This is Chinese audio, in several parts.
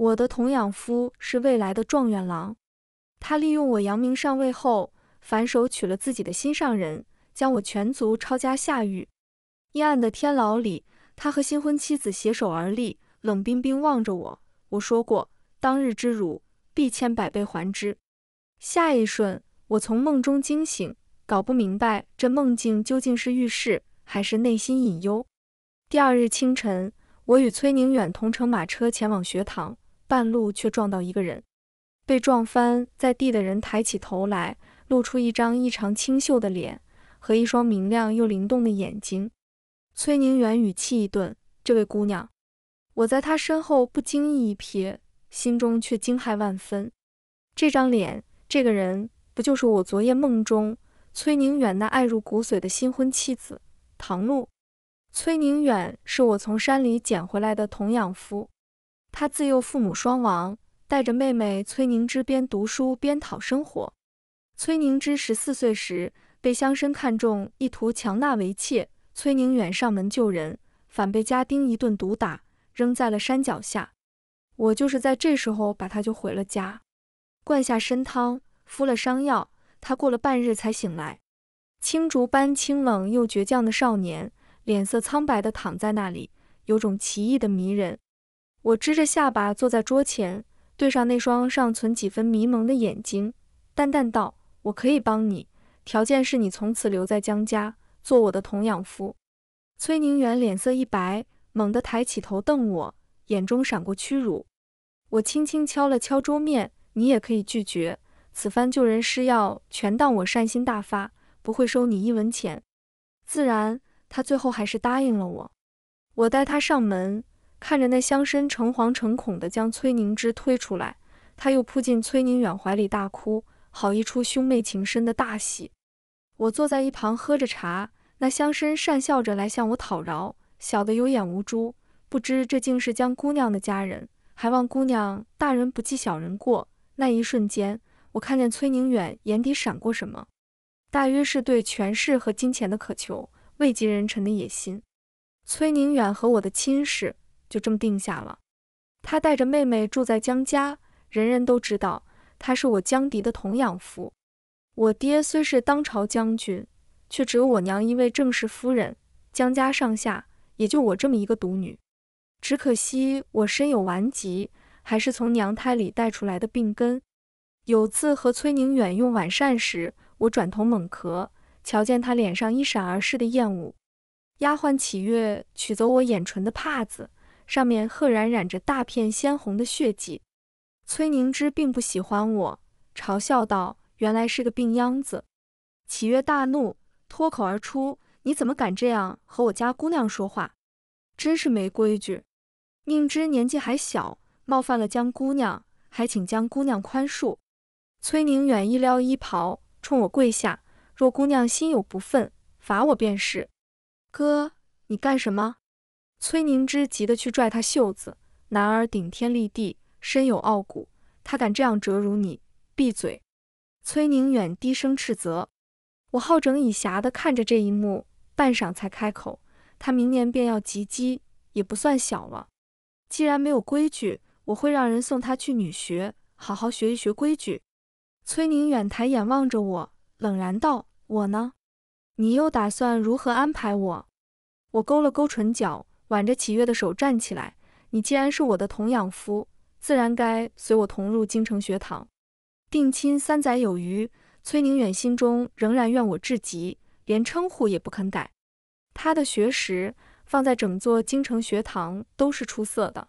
我的童养夫是未来的状元郎，他利用我扬名上位后，反手娶了自己的心上人，将我全族抄家下狱。阴暗的天牢里，他和新婚妻子携手而立，冷冰冰望着我。我说过，当日之辱，必千百倍还之。下一瞬，我从梦中惊醒，搞不明白这梦境究竟是预示，还是内心隐忧。第二日清晨，我与崔宁远同乘马车前往学堂。半路却撞到一个人，被撞翻在地的人抬起头来，露出一张异常清秀的脸和一双明亮又灵动的眼睛。崔宁远语气一顿：“这位姑娘。”我在他身后不经意一瞥，心中却惊骇万分。这张脸，这个人，不就是我昨夜梦中崔宁远那爱入骨髓的新婚妻子唐露？崔宁远是我从山里捡回来的童养夫。他自幼父母双亡，带着妹妹崔宁芝边读书边讨生活。崔宁芝十四岁时被乡绅看中，意图强纳为妾。崔宁远上门救人，反被家丁一顿毒打，扔在了山脚下。我就是在这时候把他救回了家，灌下参汤，敷了伤药，他过了半日才醒来。青竹般清冷又倔强的少年，脸色苍白的躺在那里，有种奇异的迷人。我支着下巴坐在桌前，对上那双尚存几分迷蒙的眼睛，淡淡道：“我可以帮你，条件是你从此留在江家，做我的童养夫。”崔宁远脸色一白，猛地抬起头瞪我，眼中闪过屈辱。我轻轻敲了敲桌面：“你也可以拒绝，此番救人施药，全当我善心大发，不会收你一文钱。”自然，他最后还是答应了我。我带他上门。看着那乡绅诚惶诚恐地将崔凝之推出来，他又扑进崔宁远怀里大哭，好一出兄妹情深的大戏。我坐在一旁喝着茶，那乡绅讪笑着来向我讨饶，小的有眼无珠，不知这竟是江姑娘的家人，还望姑娘大人不计小人过。那一瞬间，我看见崔宁远眼底闪过什么，大约是对权势和金钱的渴求，位极人臣的野心。崔宁远和我的亲事。就这么定下了。他带着妹妹住在江家，人人都知道他是我江迪的童养夫。我爹虽是当朝将军，却只有我娘一位正室夫人，江家上下也就我这么一个独女。只可惜我身有顽疾，还是从娘胎里带出来的病根。有次和崔宁远用晚膳时，我转头猛咳，瞧见他脸上一闪而逝的厌恶。丫鬟启月取走我眼唇的帕子。上面赫然染着大片鲜红的血迹。崔凝之并不喜欢我，嘲笑道：“原来是个病秧子。”启月大怒，脱口而出：“你怎么敢这样和我家姑娘说话？真是没规矩！宁之年纪还小，冒犯了江姑娘，还请江姑娘宽恕。”崔宁远一撩衣袍，冲我跪下：“若姑娘心有不忿，罚我便是。”哥，你干什么？崔凝之急得去拽他袖子，男儿顶天立地，身有傲骨，他敢这样折辱你？闭嘴！崔宁远低声斥责。我好整以暇地看着这一幕，半晌才开口：“他明年便要及笄，也不算小了。既然没有规矩，我会让人送他去女学，好好学一学规矩。”崔宁远抬眼望着我，冷然道：“我呢？你又打算如何安排我？”我勾了勾唇角。挽着启月的手站起来，你既然是我的童养夫，自然该随我同入京城学堂。定亲三载有余，崔宁远心中仍然怨我至极，连称呼也不肯改。他的学识放在整座京城学堂都是出色的，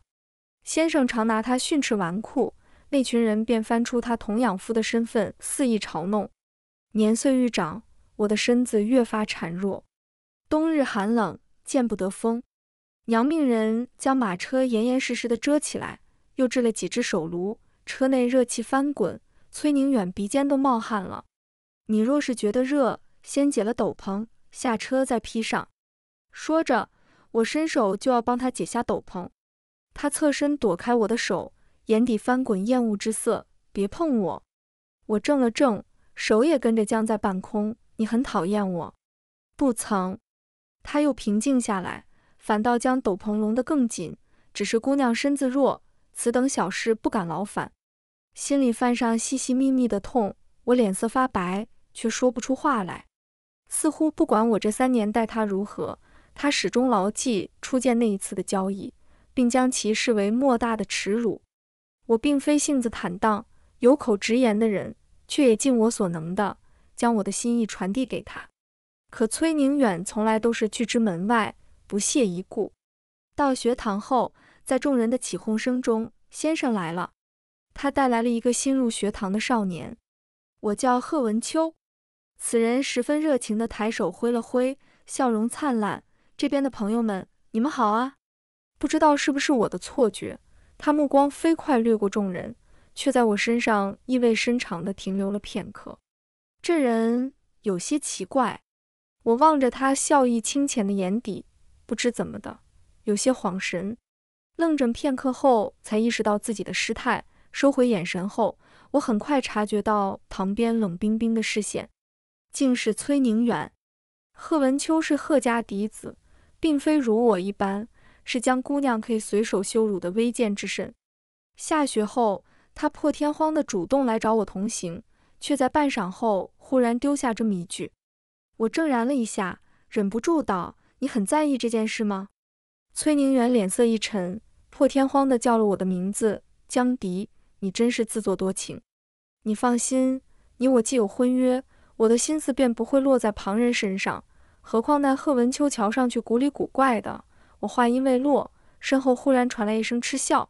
先生常拿他训斥纨绔，那群人便翻出他童养夫的身份肆意嘲弄。年岁愈长，我的身子越发孱弱，冬日寒冷，见不得风。娘命人将马车严严实实的遮起来，又置了几只手炉，车内热气翻滚，崔宁远鼻尖都冒汗了。你若是觉得热，先解了斗篷，下车再披上。说着，我伸手就要帮他解下斗篷，他侧身躲开我的手，眼底翻滚厌恶之色。别碰我！我怔了怔，手也跟着僵在半空。你很讨厌我？不曾。他又平静下来。反倒将斗篷拢得更紧，只是姑娘身子弱，此等小事不敢劳烦。心里泛上细细密密的痛，我脸色发白，却说不出话来。似乎不管我这三年待他如何，他始终牢记初见那一次的交易，并将其视为莫大的耻辱。我并非性子坦荡、有口直言的人，却也尽我所能的将我的心意传递给他。可崔宁远从来都是拒之门外，不屑一顾。到学堂后，在众人的起哄声中，先生来了。他带来了一个新入学堂的少年，我叫贺文秋。此人十分热情地抬手挥了挥，笑容灿烂。这边的朋友们，你们好啊！不知道是不是我的错觉，他目光飞快掠过众人，却在我身上意味深长地停留了片刻。这人有些奇怪，我望着他笑意清浅的眼底，不知怎么的，有些恍神。愣怔片刻后，才意识到自己的失态。收回眼神后，我很快察觉到旁边冷冰冰的视线，竟是崔宁远。贺文秋是贺家嫡子，并非如我一般是将姑娘可以随手羞辱的微贱之身。下学后，他破天荒的主动来找我同行，却在半晌后忽然丢下这么一句。我怔然了一下，忍不住道：“你很在意这件事吗？”崔宁远脸色一沉，破天荒的叫了我的名字，江迪。你真是自作多情。你放心，你我既有婚约，我的心思便不会落在旁人身上。何况那贺文秋瞧上去古里古怪的。我话音未落，身后忽然传来一声嗤笑，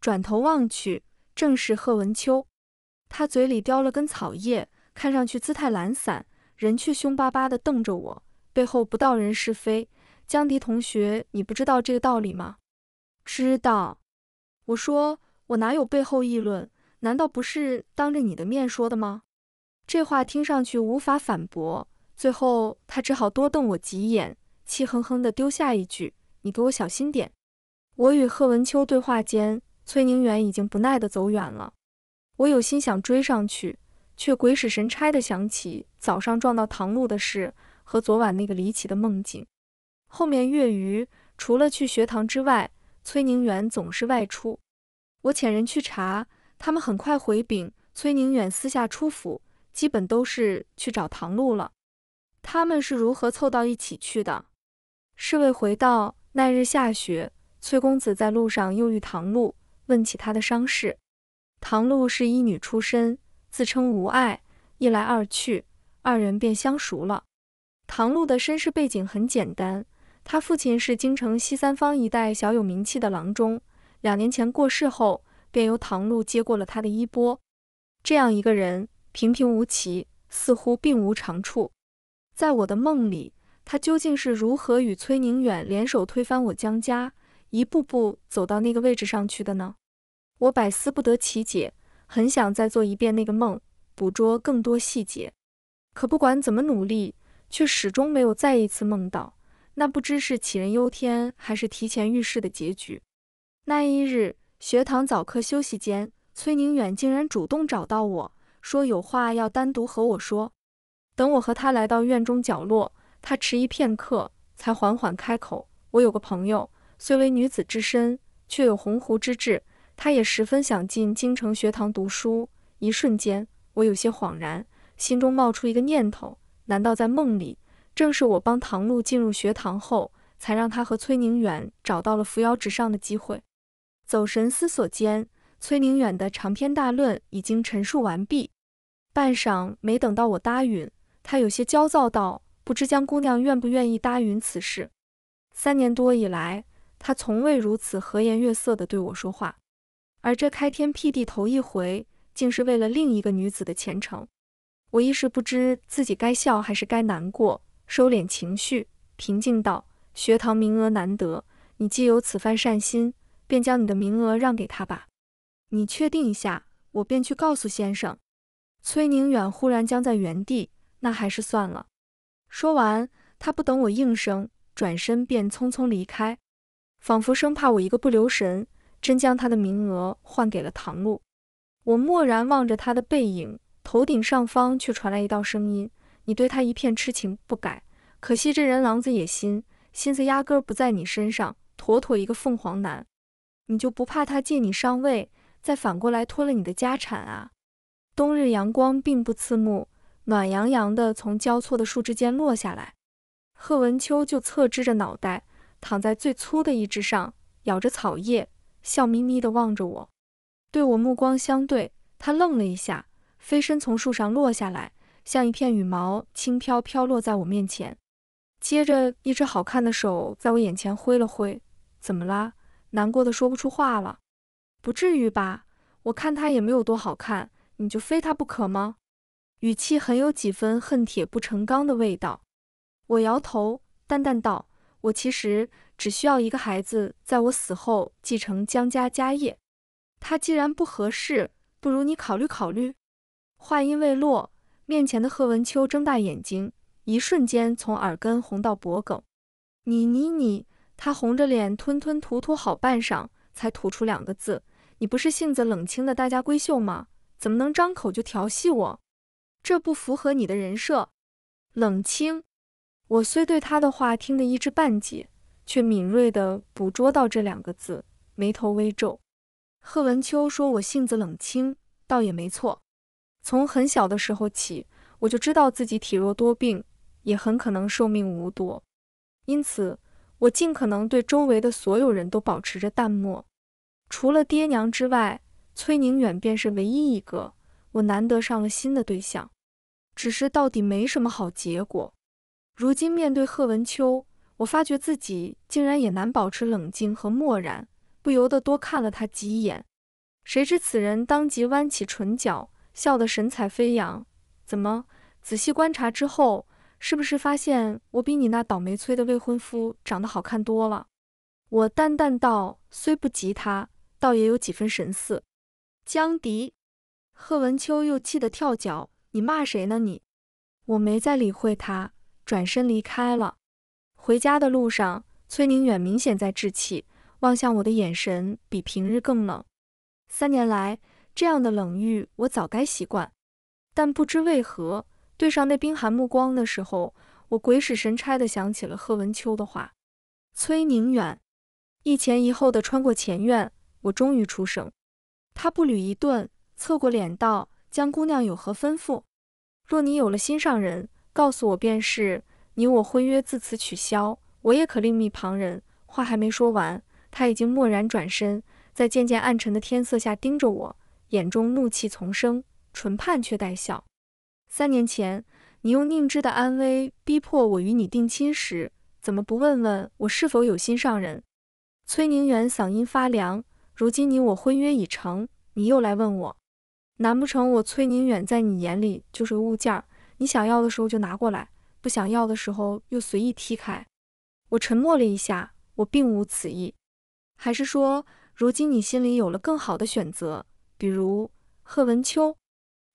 转头望去，正是贺文秋。他嘴里叼了根草叶，看上去姿态懒散，人却凶巴巴地瞪着我，背后不道人是非。江迪同学，你不知道这个道理吗？知道。我说。我哪有背后议论？难道不是当着你的面说的吗？这话听上去无法反驳，最后他只好多瞪我几眼，气哼哼地丢下一句：“你给我小心点。”我与贺文秋对话间，崔宁远已经不耐地走远了。我有心想追上去，却鬼使神差地想起早上撞到唐露的事和昨晚那个离奇的梦境。后面月余，除了去学堂之外，崔宁远总是外出。我遣人去查，他们很快回禀，崔宁远私下出府，基本都是去找唐露了。他们是如何凑到一起去的？侍卫回道：那日下雪，崔公子在路上又遇唐露，问起他的伤势。唐露是医女出身，自称无碍，一来二去，二人便相熟了。唐露的身世背景很简单，他父亲是京城西三坊一带小有名气的郎中。两年前过世后，便由唐露接过了他的衣钵。这样一个人，平平无奇，似乎并无长处。在我的梦里，他究竟是如何与崔宁远联手推翻我江家，一步步走到那个位置上去的呢？我百思不得其解，很想再做一遍那个梦，捕捉更多细节。可不管怎么努力，却始终没有再一次梦到那不知是杞人忧天，还是提前预示的结局。那一日，学堂早课休息间，崔宁远竟然主动找到我说有话要单独和我说。等我和他来到院中角落，他迟疑片刻，才缓缓开口：“我有个朋友，虽为女子之身，却有鸿鹄之志。他也十分想进京城学堂读书。”一瞬间，我有些恍然，心中冒出一个念头：难道在梦里，正是我帮唐露进入学堂后，才让他和崔宁远找到了扶摇直上的机会？走神思索间，崔宁远的长篇大论已经陈述完毕。半晌没等到我答允，他有些焦躁道：“不知江姑娘愿不愿意答允此事？”三年多以来，他从未如此和颜悦色地对我说话，而这开天辟地头一回，竟是为了另一个女子的前程。我一时不知自己该笑还是该难过，收敛情绪，平静道：“学堂名额难得，你既有此番善心。”便将你的名额让给他吧，你确定一下，我便去告诉先生。崔宁远忽然僵在原地，那还是算了。说完，他不等我应声，转身便匆匆离开，仿佛生怕我一个不留神，真将他的名额换给了唐露。我默然望着他的背影，头顶上方却传来一道声音：“你对他一片痴情不改，可惜这人狼子野心，心思压根不在你身上，妥妥一个凤凰男。”你就不怕他借你上位，再反过来拖了你的家产啊？冬日阳光并不刺目，暖洋洋的从交错的树枝间落下来。贺文秋就侧支着脑袋，躺在最粗的一枝上，咬着草叶，笑眯眯地望着我，对我目光相对。他愣了一下，飞身从树上落下来，像一片羽毛，轻飘飘落在我面前。接着，一只好看的手在我眼前挥了挥。怎么啦？难过的说不出话了？不至于吧？我看他也没有多好看，你就非他不可吗？语气很有几分恨铁不成钢的味道。我摇头，淡淡道：“我其实只需要一个孩子，在我死后继承江家家业。他既然不合适。”不如你考虑考虑。话音未落，面前的贺文秋睁大眼睛，一瞬间从耳根红到脖颈。你你你！他红着脸吞吞吐吐好半晌，才吐出两个字：“你不是性子冷清的大家闺秀吗？怎么能张口就调戏我？这不符合你的人设。”冷清。我虽对他的话听得一知半解，却敏锐地捕捉到这两个字，眉头微皱。贺文秋说：“我性子冷清，倒也没错。从很小的时候起，我就知道自己体弱多病，也很可能寿命无多。因此，我尽可能对周围的所有人都保持着淡漠。除了爹娘之外，崔宁远便是唯一一个我难得上了心的对象。只是到底没什么好结果。如今面对贺文秋，我发觉自己竟然也难保持冷静和漠然。”不由得多看了他几眼，谁知此人当即弯起唇角，笑得神采飞扬。怎么？仔细观察之后，是不是发现我比你那倒霉催的未婚夫长得好看多了？我淡淡道：“虽不及他，倒也有几分神似。”江迪，贺文秋又气得跳脚：“你骂谁呢你？”我没再理会他，转身离开了。回家的路上，崔宁远明显在置气。望向我的眼神比平日更冷。三年来，这样的冷遇我早该习惯，但不知为何，对上那冰寒目光的时候，我鬼使神差的想起了贺文秋的话。崔宁远一前一后的穿过前院，我终于出声。他步履一顿，侧过脸道：“江姑娘有何吩咐？若你有了心上人，告诉我便是。你我婚约自此取消，我也可另觅旁人。”话还没说完。他已经蓦然转身，在渐渐暗沉的天色下盯着我，眼中怒气丛生，唇畔却带笑。三年前，你用宁之的安危逼迫我与你定亲时，怎么不问问我是否有心上人？崔宁远嗓音发凉。如今你我婚约已成，你又来问我，难不成我崔宁远在你眼里就是物件？你想要的时候就拿过来，不想要的时候又随意踢开？我沉默了一下，我并无此意。还是说，如今你心里有了更好的选择，比如贺文秋？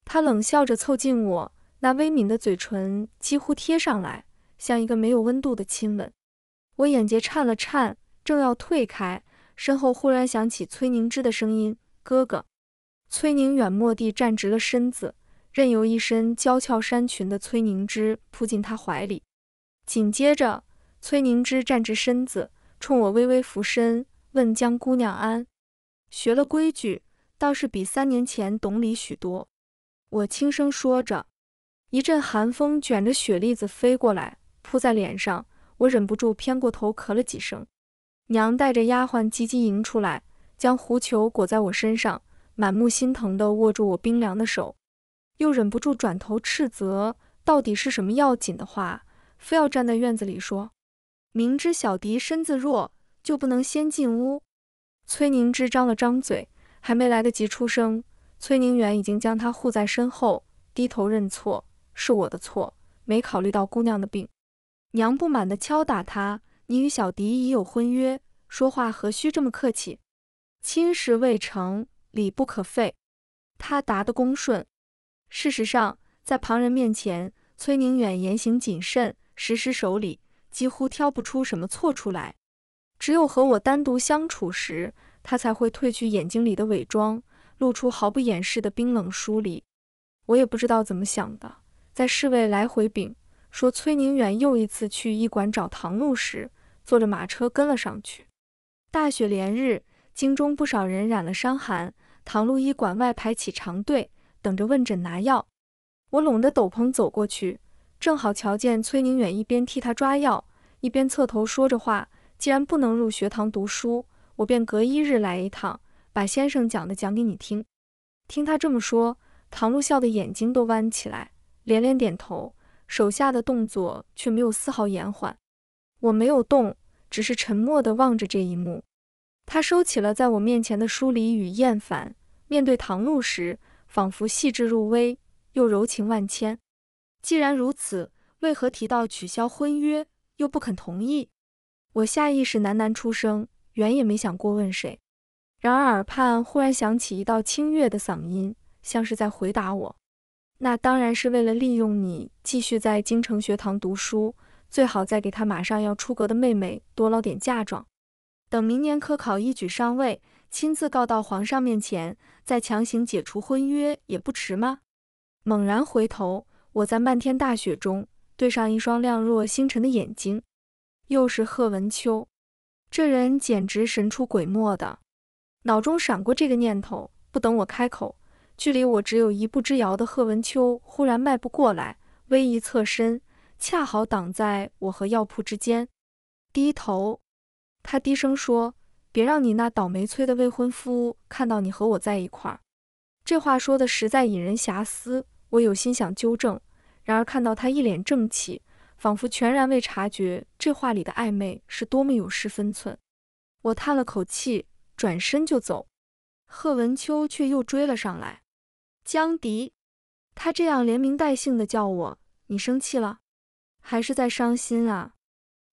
他冷笑着凑近我，那微抿的嘴唇几乎贴上来，像一个没有温度的亲吻。我眼睫颤了颤，正要退开，身后忽然响起崔凝之的声音：“哥哥。”崔宁远蓦地站直了身子，任由一身娇俏衫裙的崔凝之扑进他怀里。紧接着，崔凝之站直身子，冲我微微俯身。问江姑娘安，学了规矩，倒是比三年前懂礼许多。我轻声说着，一阵寒风卷着雪粒子飞过来，扑在脸上，我忍不住偏过头咳了几声。娘带着丫鬟急急迎出来，将狐裘裹在我身上，满目心疼地握住我冰凉的手，又忍不住转头斥责：到底是什么要紧的话，非要站在院子里说？明知小迪身子弱。就不能先进屋？崔凝之张了张嘴，还没来得及出声，崔宁远已经将他护在身后，低头认错：“是我的错，没考虑到姑娘的病。”娘不满地敲打他：“你与小迪已有婚约，说话何须这么客气？亲事未成，礼不可废。”他答得恭顺。事实上，在旁人面前，崔宁远言行谨慎，时时守礼，几乎挑不出什么错出来。只有和我单独相处时，他才会褪去眼睛里的伪装，露出毫不掩饰的冰冷疏离。我也不知道怎么想的，在侍卫来回禀说崔宁远又一次去医馆找唐露时，坐着马车跟了上去。大雪连日，京中不少人染了伤寒，唐路医馆外排起长队，等着问诊拿药。我拢着斗篷走过去，正好瞧见崔宁远一边替他抓药，一边侧头说着话。既然不能入学堂读书，我便隔一日来一趟，把先生讲的讲给你听。听他这么说，唐路笑得眼睛都弯起来，连连点头，手下的动作却没有丝毫延缓。我没有动，只是沉默地望着这一幕。他收起了在我面前的疏离与厌烦，面对唐路时，仿佛细致入微，又柔情万千。既然如此，为何提到取消婚约，又不肯同意？我下意识喃喃出声，原也没想过问谁。然而耳畔忽然响起一道清越的嗓音，像是在回答我：“那当然是为了利用你继续在京城学堂读书，最好再给他马上要出阁的妹妹多捞点嫁妆，等明年科考一举上位，亲自告到皇上面前，再强行解除婚约也不迟吗？”猛然回头，我在漫天大雪中对上一双亮若星辰的眼睛。又是贺文秋，这人简直神出鬼没的。脑中闪过这个念头，不等我开口，距离我只有一步之遥的贺文秋忽然迈步过来，微一侧身，恰好挡在我和药铺之间。低头，他低声说：“别让你那倒霉催的未婚夫看到你和我在一块儿。”这话说的实在引人遐思，我有心想纠正，然而看到他一脸正气。仿佛全然未察觉这话里的暧昧是多么有失分寸，我叹了口气，转身就走。贺文秋却又追了上来。江迪，他这样连名带姓的叫我，你生气了，还是在伤心啊？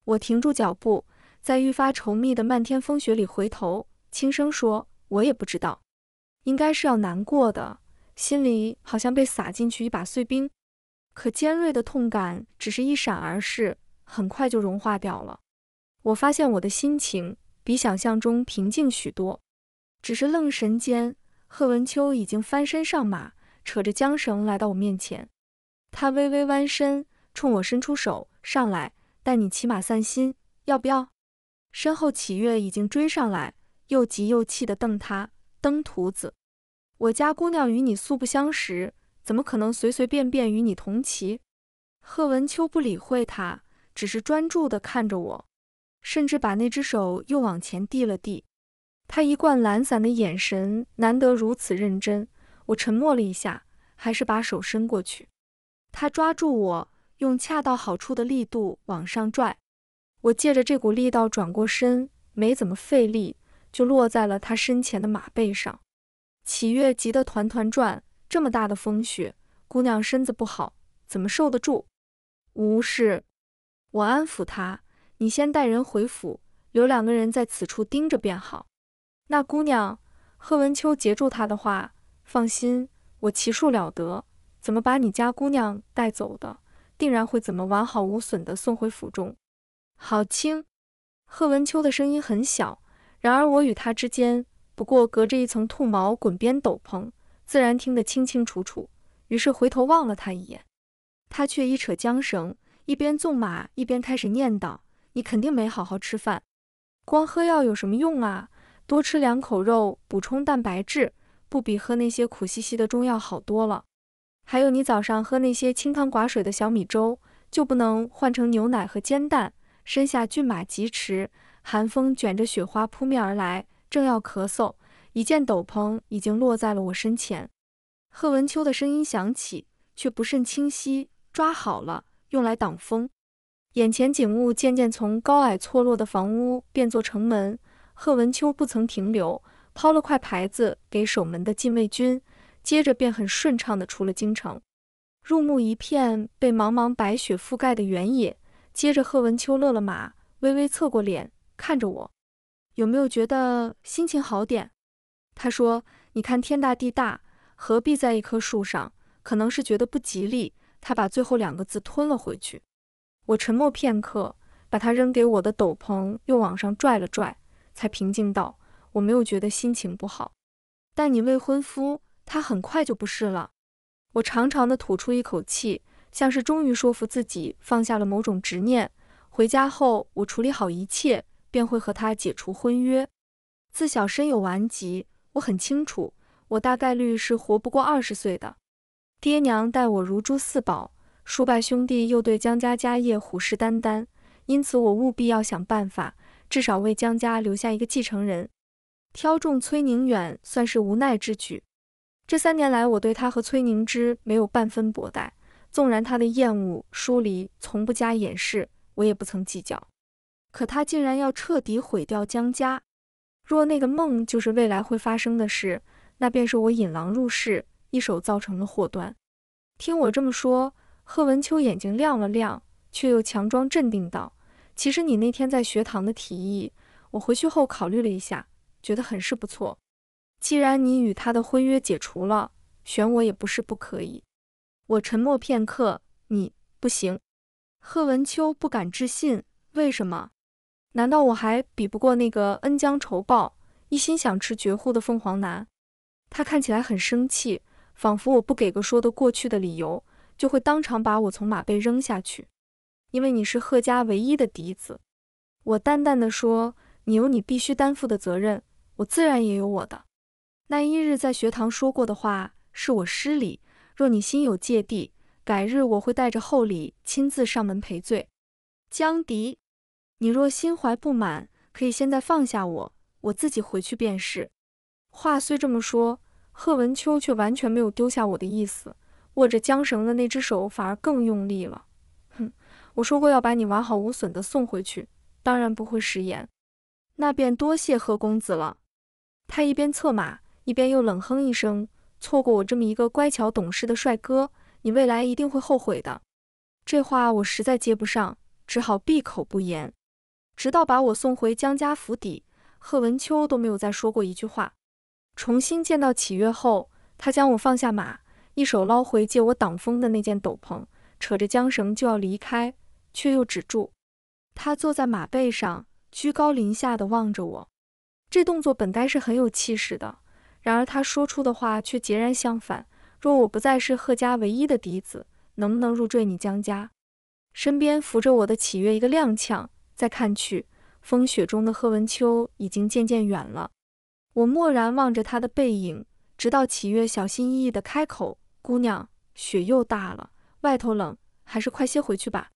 我停住脚步，在愈发稠密的漫天风雪里回头，轻声说：“我也不知道，应该是要难过的，心里好像被撒进去一把碎冰。”可尖锐的痛感只是一闪而逝，很快就融化掉了。我发现我的心情比想象中平静许多。只是愣神间，贺文秋已经翻身上马，扯着缰绳来到我面前。他微微弯身，冲我伸出手：“上来，带你骑马散心，要不要？”身后启月已经追上来，又急又气地瞪他：“登徒子，我家姑娘与你素不相识。”怎么可能随随便便与你同骑？贺文秋不理会他，只是专注地看着我，甚至把那只手又往前递了递。他一贯懒散的眼神难得如此认真。我沉默了一下，还是把手伸过去。他抓住我，用恰到好处的力度往上拽。我借着这股力道转过身，没怎么费力，就落在了他身前的马背上。启月急得团团转。这么大的风雪，姑娘身子不好，怎么受得住？无事，我安抚她。你先带人回府，留两个人在此处盯着便好。那姑娘，贺文秋截住他的话，放心，我骑术了得，怎么把你家姑娘带走的，定然会怎么完好无损的送回府中。好轻。贺文秋的声音很小，然而我与他之间不过隔着一层兔毛滚边斗篷。自然听得清清楚楚，于是回头望了他一眼，他却一扯缰绳，一边纵马一边开始念叨：“你肯定没好好吃饭，光喝药有什么用啊？多吃两口肉，补充蛋白质，不比喝那些苦兮兮的中药好多了。还有你早上喝那些清汤寡水的小米粥，就不能换成牛奶和煎蛋？”身下骏马疾驰，寒风卷着雪花扑面而来，正要咳嗽。一件斗篷已经落在了我身前，贺文秋的声音响起，却不甚清晰。抓好了，用来挡风。眼前景物渐渐从高矮错落的房屋变作城门。贺文秋不曾停留，抛了块牌子给守门的禁卫军，接着便很顺畅地出了京城。入目一片被茫茫白雪覆盖的原野。接着，贺文秋勒了马，微微侧过脸看着我，有没有觉得心情好点？他说：“你看天大地大，何必在一棵树上？可能是觉得不吉利。”他把最后两个字吞了回去。我沉默片刻，把他扔给我的斗篷又往上拽了拽，才平静道：“我没有觉得心情不好，但你未婚夫他很快就不是了。”我长长的吐出一口气，像是终于说服自己放下了某种执念。回家后，我处理好一切，便会和他解除婚约。自小身有顽疾，我很清楚，我大概率是活不过二十岁的。爹娘待我如珠似宝，叔伯兄弟又对江家家业虎视眈眈，因此我务必要想办法，至少为江家留下一个继承人。挑中崔宁远算是无奈之举。这三年来，我对他和崔宁之没有半分薄待，纵然他的厌恶、疏离从不加掩饰，我也不曾计较。可他竟然要彻底毁掉江家。若那个梦就是未来会发生的事，那便是我引狼入室，一手造成了祸端。听我这么说，贺文秋眼睛亮了亮，却又强装镇定道：“其实你那天在学堂的提议，我回去后考虑了一下，觉得很是不错。既然你与他的婚约解除了，选我也不是不可以。”我沉默片刻：“你不行。”贺文秋不敢置信：“为什么？”难道我还比不过那个恩将仇报、一心想吃绝户的凤凰男？他看起来很生气，仿佛我不给个说得过去的理由，就会当场把我从马背扔下去。因为你是贺家唯一的嫡子，我淡淡的说：“你有你必须担负的责任，我自然也有我的。那一日在学堂说过的话，是我失礼。若你心有芥蒂，改日我会带着厚礼亲自上门赔罪。”江迪。你若心怀不满，可以现在放下我，我自己回去便是。话虽这么说，贺文秋却完全没有丢下我的意思，握着缰绳的那只手反而更用力了。哼，我说过要把你完好无损的送回去，当然不会食言。那便多谢贺公子了。他一边策马，一边又冷哼一声：“错过我这么一个乖巧懂事的帅哥，你未来一定会后悔的。”这话我实在接不上，只好闭口不言。直到把我送回江家府邸，贺文秋都没有再说过一句话。重新见到启月后，他将我放下马，一手捞回借我挡风的那件斗篷，扯着缰绳就要离开，却又止住。他坐在马背上，居高临下的望着我，这动作本该是很有气势的，然而他说出的话却截然相反。若我不再是贺家唯一的嫡子，能不能入赘你江家？身边扶着我的启月一个踉跄。再看去，风雪中的贺文秋已经渐渐远了。我默然望着他的背影，直到启月小心翼翼地开口：“姑娘，雪又大了，外头冷，还是快些回去吧。”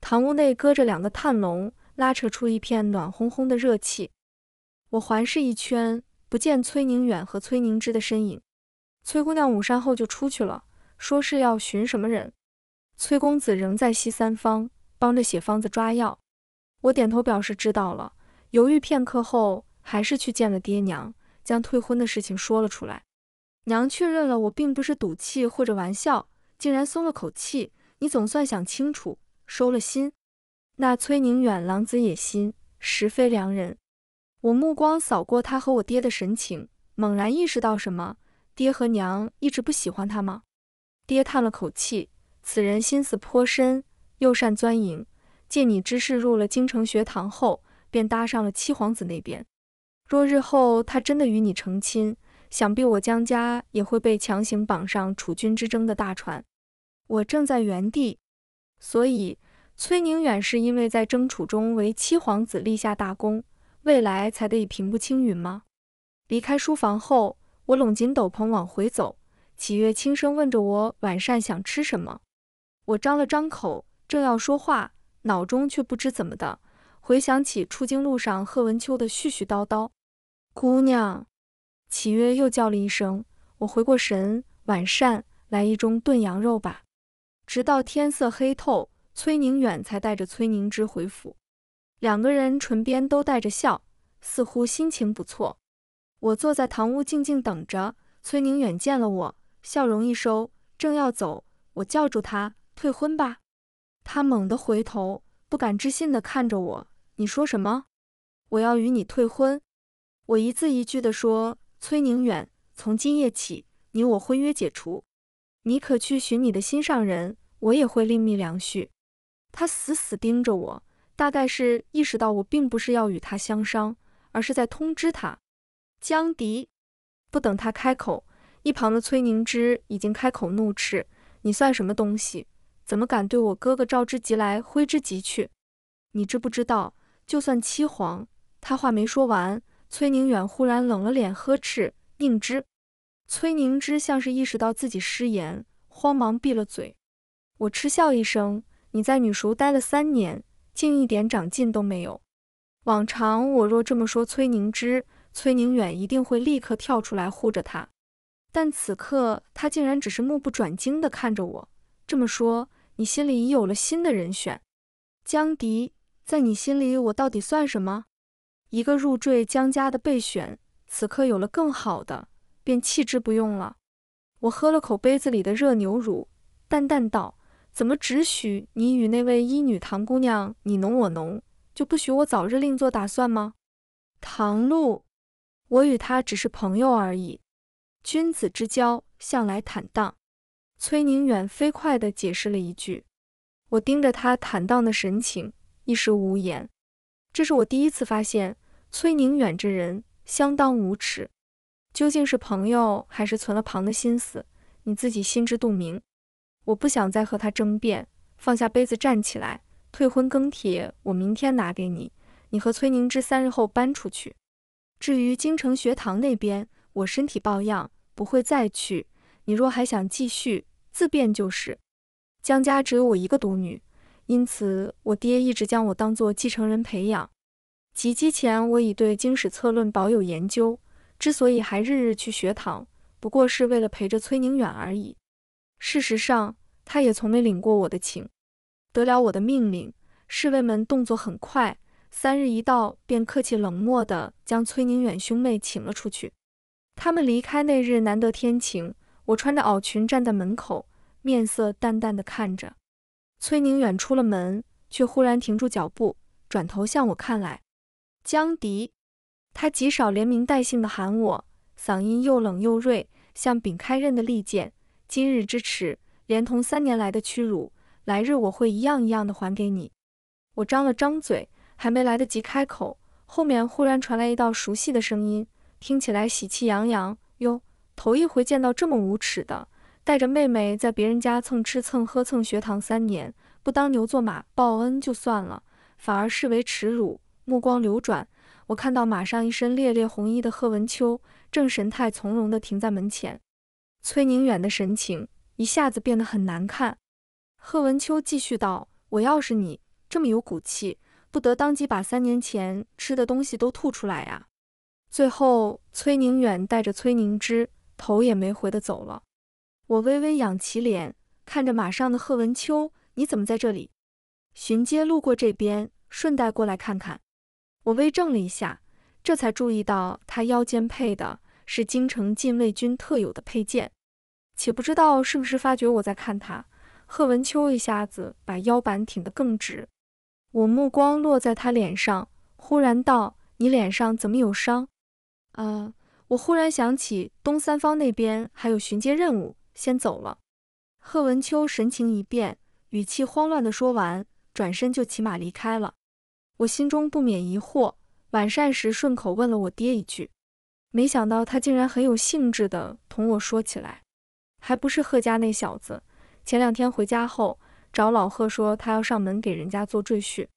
堂屋内搁着两个炭笼，拉扯出一片暖烘烘的热气。我环视一圈，不见崔宁远和崔宁之的身影。崔姑娘午膳后就出去了，说是要寻什么人。崔公子仍在西三方，帮着写方子抓药。我点头表示知道了，犹豫片刻后，还是去见了爹娘，将退婚的事情说了出来。娘确认了我并不是赌气或者玩笑，竟然松了口气。你总算想清楚，收了心。那崔宁远狼子野心，实非良人。我目光扫过他和我爹的神情，猛然意识到什么：爹和娘一直不喜欢他吗？爹叹了口气，此人心思颇深，又善钻营。借你之势入了京城学堂后，便搭上了七皇子那边。若日后他真的与你成亲，想必我江家也会被强行绑上储君之争的大船。我正在原地，所以崔宁远是因为在争储中为七皇子立下大功，未来才得以平步青云吗？离开书房后，我拢紧斗篷往回走。启月轻声问着我晚膳想吃什么，我张了张口，正要说话。脑中却不知怎么的，回想起出京路上贺文秋的絮絮叨叨。姑娘，启月又叫了一声，我回过神，晚膳来一盅炖羊肉吧。直到天色黑透，崔宁远才带着崔宁之回府。两个人唇边都带着笑，似乎心情不错。我坐在堂屋静静等着。崔宁远见了我，笑容一收，正要走，我叫住他：“退婚吧。”他猛地回头，不敢置信地看着我：“你说什么？我要与你退婚？”我一字一句地说：“崔宁远，从今夜起，你我婚约解除，你可去寻你的心上人，我也会另觅良婿。”他死死盯着我，大概是意识到我并不是要与他相商，而是在通知他。江迪，不等他开口，一旁的崔宁之已经开口怒斥：“你算什么东西？”怎么敢对我哥哥召之即来挥之即去？你知不知道，就算七皇，他话没说完，崔宁远忽然冷了脸，呵斥：“宁之！”崔宁之像是意识到自己失言，慌忙闭了嘴。我嗤笑一声：“你在女塾待了三年，竟一点长进都没有。往常我若这么说崔宁之，崔宁远一定会立刻跳出来护着他，但此刻他竟然只是目不转睛地看着我。这么说，你心里已有了新的人选？江迪，在你心里，我到底算什么？一个入赘江家的备选，此刻有了更好的。”便弃之不用了。我喝了口杯子里的热牛乳，淡淡道：“怎么只许你与那位医女唐姑娘你侬我侬，就不许我早日另做打算吗？”唐露，我与她只是朋友而已。君子之交向来坦荡。崔宁远飞快地解释了一句。我盯着他坦荡的神情，一时无言。这是我第一次发现崔宁远这人相当无耻。究竟是朋友还是存了旁的心思，你自己心知肚明。我不想再和他争辩，放下杯子站起来。退婚庚帖我明天拿给你，你和崔凝之三日后搬出去。至于京城学堂那边，我身体抱恙，不会再去。你若还想继续，自便就是。江家只有我一个独女，因此我爹一直将我当做继承人培养。及笄前，我已对经史策论保有研究。之所以还日日去学堂，不过是为了陪着崔宁远而已。事实上，他也从没领过我的情。得了我的命令，侍卫们动作很快，三日一到，便客气冷漠地将崔宁远兄妹请了出去。他们离开那日难得天晴，我穿着袄裙站在门口，面色淡淡的看着崔宁远出了门，却忽然停住脚步，转头向我看来。江迪。他极少连名带姓的喊我，嗓音又冷又锐，像柄开刃的利剑。今日之耻，连同三年来的屈辱，来日我会一样一样的还给你。我张了张嘴，还没来得及开口，后面忽然传来一道熟悉的声音，听起来喜气洋洋。哟，头一回见到这么无耻的，带着妹妹在别人家蹭吃蹭喝蹭学堂三年，不当牛做马报恩就算了，反而视为耻辱。目光流转。我看到马上一身烈烈红衣的贺文秋正神态从容地停在门前，崔宁远的神情一下子变得很难看。贺文秋继续道：“我要是你这么有骨气，不得当即把三年前吃的东西都吐出来呀！”最后，崔宁远带着崔宁之头也没回的走了。我微微仰起脸，看着马上的贺文秋：“你怎么在这里？巡街路过这边，顺带过来看看。”我微怔了一下，这才注意到他腰间配的是京城禁卫军特有的佩剑，且不知道是不是发觉我在看他，贺文秋一下子把腰板挺得更直。我目光落在他脸上，忽然道：“你脸上怎么有伤？”呃，我忽然想起东三方那边还有巡街任务，先走了。贺文秋神情一变，语气慌乱地说完，转身就骑马离开了。我心中不免疑惑，晚膳时顺口问了我爹一句，没想到他竟然很有兴致地同我说起来，还不是贺家那小子。前两天回家后找老贺说他要上门给人家做赘婿，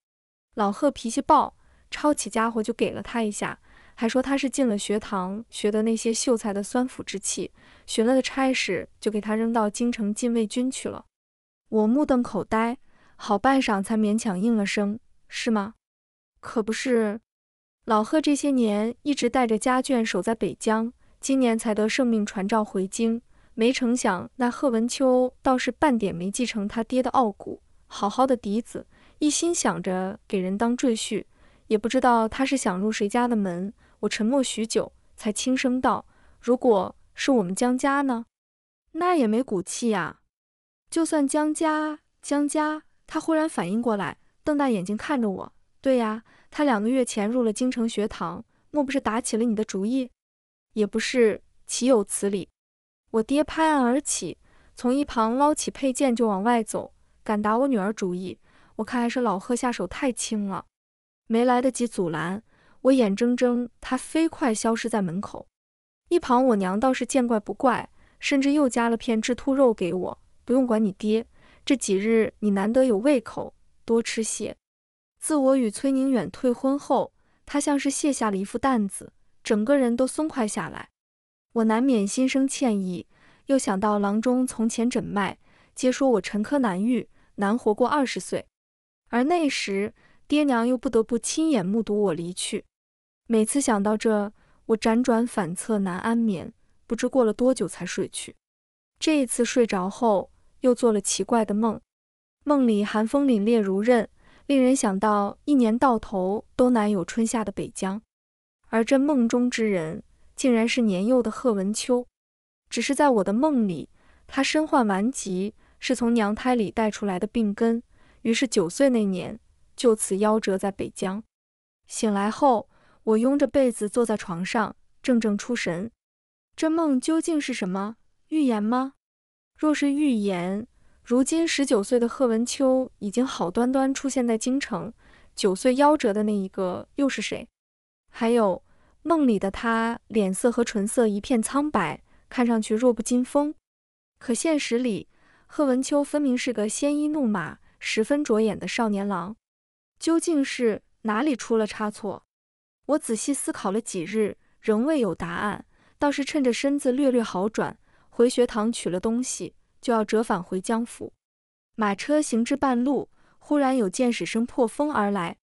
老贺脾气暴，抄起家伙就给了他一下，还说他是进了学堂学的那些秀才的酸腐之气，寻了个差事就给他扔到京城禁卫军去了。我目瞪口呆，好半晌才勉强应了声：“是吗？”可不是，老贺这些年一直带着家眷守在北疆，今年才得圣命传召回京。没成想那贺文秋倒是半点没继承他爹的傲骨，好好的嫡子，一心想着给人当赘婿，也不知道他是想入谁家的门。我沉默许久，才轻声道：“如果是我们江家呢？那也没骨气呀。就算江家，江家……”他忽然反应过来，瞪大眼睛看着我。对呀，他两个月前入了京城学堂，莫不是打起了你的主意？也不是，岂有此理！我爹拍案而起，从一旁捞起佩剑就往外走，敢打我女儿主意，我看还是老贺下手太轻了。没来得及阻拦，我眼睁睁他飞快消失在门口。一旁我娘倒是见怪不怪，甚至又夹了片炙兔肉给我，不用管你爹，这几日你难得有胃口，多吃些。自我与崔宁远退婚后，他像是卸下了一副担子，整个人都松快下来。我难免心生歉意，又想到郎中从前诊脉，皆说我沉疴难愈，难活过二十岁。而那时爹娘又不得不亲眼目睹我离去。每次想到这，我辗转反侧难安眠，不知过了多久才睡去。这一次睡着后，又做了奇怪的梦，梦里寒风凛冽如刃，令人想到一年到头都难有春夏的北疆。而这梦中之人，竟然是年幼的贺文秋。只是在我的梦里，他身患顽疾，是从娘胎里带出来的病根，于是九岁那年就此夭折在北疆。醒来后，我拥着被子坐在床上，怔怔出神。这梦究竟是什么预言吗？若是预言，如今十九岁的贺文秋已经好端端出现在京城，九岁夭折的那一个又是谁？还有梦里的他，脸色和唇色一片苍白，看上去弱不禁风。可现实里，贺文秋分明是个鲜衣怒马、十分着眼的少年郎。究竟是哪里出了差错？我仔细思考了几日，仍未有答案。倒是趁着身子略略好转，回学堂取了东西，就要折返回江府。马车行至半路，忽然有箭矢声破风而来。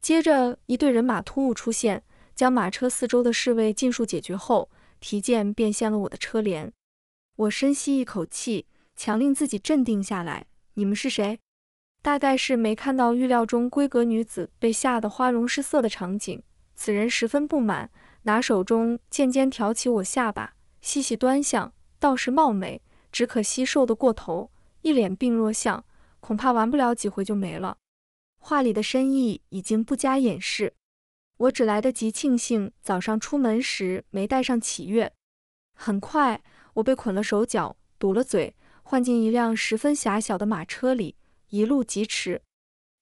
接着，一队人马突兀出现，将马车四周的侍卫尽数解决后，提剑便掀了我的车帘。我深吸一口气，强令自己镇定下来。你们是谁？大概是没看到预料中闺阁女子被吓得花容失色的场景。此人十分不满，拿手中剑尖挑起我下巴，细细端详，倒是貌美，只可惜瘦得过头，一脸病弱相，恐怕玩不了几回就没了。话里的深意已经不加掩饰，我只来得及庆幸早上出门时没带上启月。很快，我被捆了手脚，堵了嘴，换进一辆十分狭小的马车里，一路疾驰。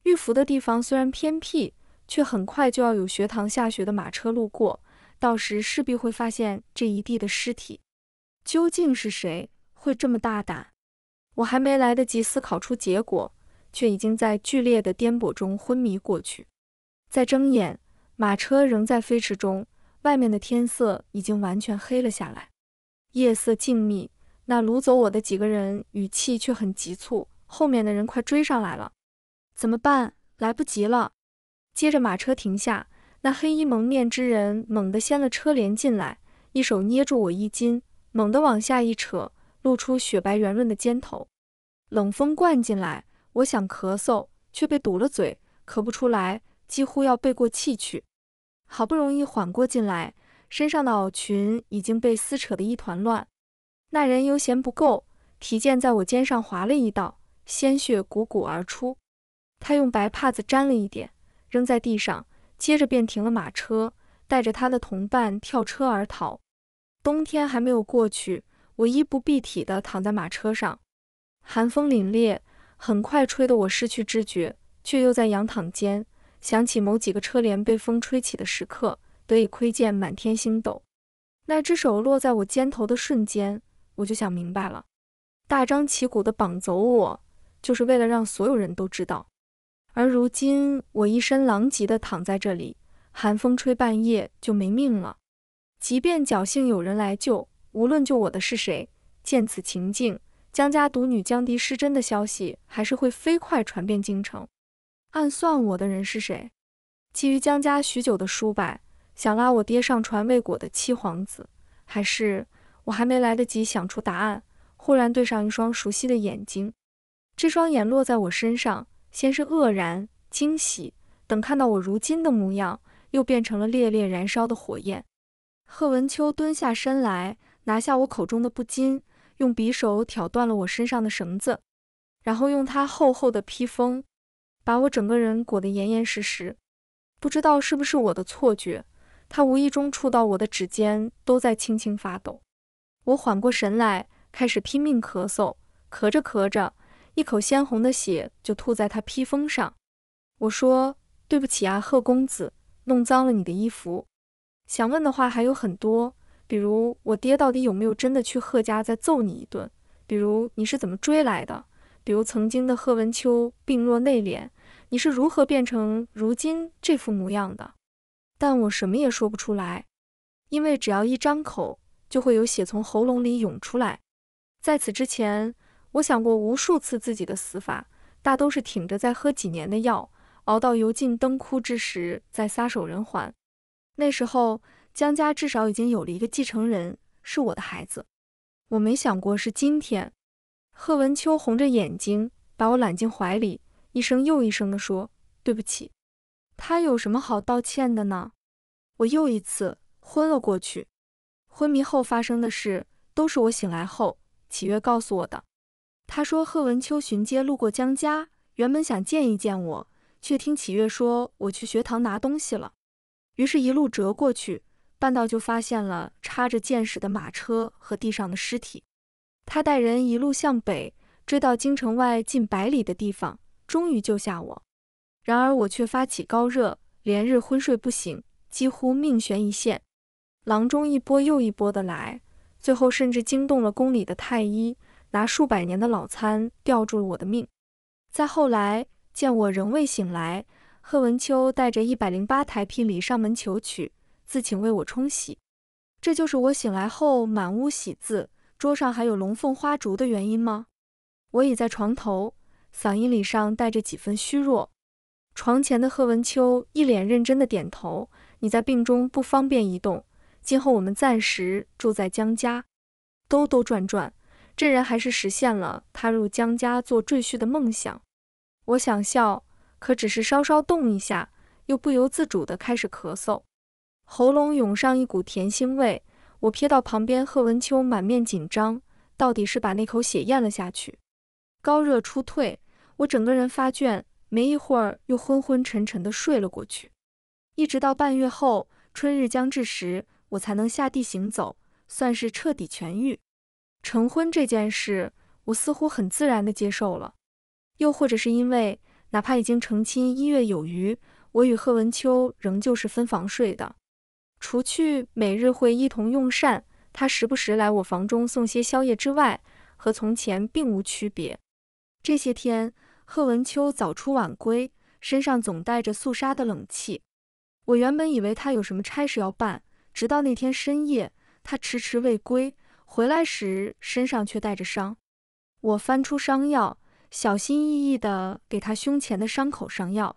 玉福的地方虽然偏僻，却很快就要有学堂下学的马车路过，到时势必会发现这一地的尸体。究竟是谁会这么大胆？我还没来得及思考出结果。却已经在剧烈的颠簸中昏迷过去。再睁眼，马车仍在飞驰中，外面的天色已经完全黑了下来，夜色静谧。那掳走我的几个人语气却很急促：“后面的人快追上来了，怎么办？来不及了！”接着马车停下，那黑衣蒙面之人猛地掀了车帘进来，一手捏住我衣襟，猛地往下一扯，露出雪白圆润的肩头。冷风灌进来。我想咳嗽，却被堵了嘴，咳不出来，几乎要背过气去。好不容易缓过劲来，身上的袄裙已经被撕扯得一团乱。那人犹嫌不够，提剑在我肩上划了一道，鲜血汩汩而出。他用白帕子沾了一点，扔在地上，接着便停了马车，带着他的同伴跳车而逃。冬天还没有过去，我衣不蔽体地躺在马车上，寒风凛冽。很快吹得我失去知觉，却又在仰躺间想起某几个车帘被风吹起的时刻，得以窥见满天星斗。那只手落在我肩头的瞬间，我就想明白了，大张旗鼓地绑走我，就是为了让所有人都知道。而如今我一身狼藉地躺在这里，寒风吹半夜就没命了。即便侥幸有人来救，无论救我的是谁，见此情境。江家独女江迪失贞的消息还是会飞快传遍京城。暗算我的人是谁？觊觎江家许久的叔伯，想拉我爹上船未果的七皇子，还是……我还没来得及想出答案，忽然对上一双熟悉的眼睛。这双眼落在我身上，先是愕然惊喜，等看到我如今的模样，又变成了烈烈燃烧的火焰。贺文秋蹲下身来，拿下我口中的布巾。用匕首挑断了我身上的绳子，然后用他厚厚的披风把我整个人裹得严严实实。不知道是不是我的错觉，他无意中触到我的指尖都在轻轻发抖。我缓过神来，开始拼命咳嗽，咳着咳着，一口鲜红的血就吐在他披风上。我说：“对不起啊，贺公子，弄脏了你的衣服。”想问的话还有很多。比如我爹到底有没有真的去贺家再揍你一顿？比如你是怎么追来的？比如曾经的贺文秋病弱内敛，你是如何变成如今这副模样的？但我什么也说不出来。因为只要一张口，就会有血从喉咙里涌出来。在此之前，我想过无数次自己的死法，大都是挺着再喝几年的药，熬到油尽灯枯之时再撒手人寰。那时候，江家至少已经有了一个继承人，是我的孩子。我没想过是今天。贺文秋红着眼睛把我揽进怀里，一声又一声地说：“对不起。”他有什么好道歉的呢？我又一次昏了过去。昏迷后发生的事，都是我醒来后启月告诉我的。他说贺文秋巡街路过江家，原本想见一见我，却听启月说我去学堂拿东西了，于是一路折过去，半道就发现了插着箭矢的马车和地上的尸体。他带人一路向北，追到京城外近百里的地方，终于救下我。然而我却发起高热，连日昏睡不醒，几乎命悬一线。郎中一波又一波的来，最后甚至惊动了宫里的太医，拿数百年的老参吊住了我的命。再后来见我仍未醒来，贺文秋带着一百零八台聘礼上门求娶，自请为我冲喜。这就是我醒来后满屋喜字。桌上还有龙凤花烛的原因吗？我倚在床头，嗓音里上带着几分虚弱。床前的贺文秋一脸认真的点头。你在病中不方便移动，今后我们暂时住在江家。兜兜转转，这人还是实现了踏入江家做赘婿的梦想。我想笑，可只是稍稍动一下，又不由自主的开始咳嗽，喉咙涌上一股甜腥味。我瞥到旁边贺文秋满面紧张，到底是把那口血咽了下去。高热初退，我整个人发倦，没一会儿又昏昏沉沉的睡了过去。一直到半月后，春日将至时，我才能下地行走，算是彻底痊愈。成婚这件事，我似乎很自然地接受了。又或者是因为，哪怕已经成亲一月有余，我与贺文秋仍旧是分房睡的。除去每日会一同用膳，他时不时来我房中送些宵夜之外，和从前并无区别。这些天，贺文秋早出晚归，身上总带着肃杀的冷气。我原本以为他有什么差事要办，直到那天深夜，他迟迟未归，回来时身上却带着伤。我翻出伤药，小心翼翼地给他胸前的伤口上药。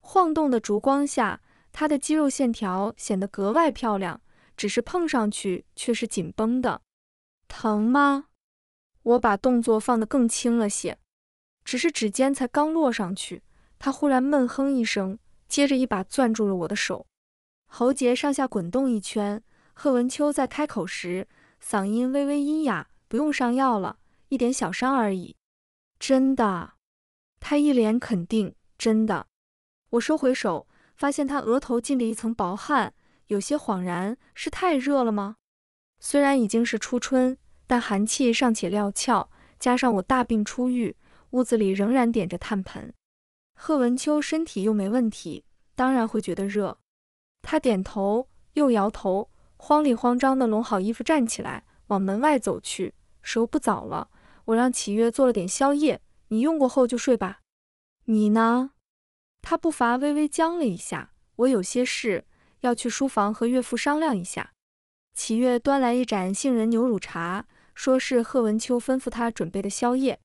晃动的烛光下。他的肌肉线条显得格外漂亮，只是碰上去却是紧绷的。疼吗？我把动作放得更轻了些，只是指尖才刚落上去，他忽然闷哼一声，接着一把攥住了我的手，喉结上下滚动一圈。贺文秋在开口时，嗓音微微阴哑：“不用上药了，一点小伤而已。”真的？他一脸肯定：“真的。”我收回手。发现他额头浸了一层薄汗，有些恍然，是太热了吗？虽然已经是初春，但寒气尚且料峭，加上我大病初愈，屋子里仍然点着炭盆。贺文秋身体又没问题，当然会觉得热。他点头又摇头，慌里慌张地拢好衣服站起来，往门外走去。时候不早了，我让启月做了点宵夜，你用过后就睡吧。你呢？他步伐微微僵了一下，我有些事要去书房和岳父商量一下。启月端来一盏杏仁牛乳茶，说是贺文秋吩咐他准备的宵夜。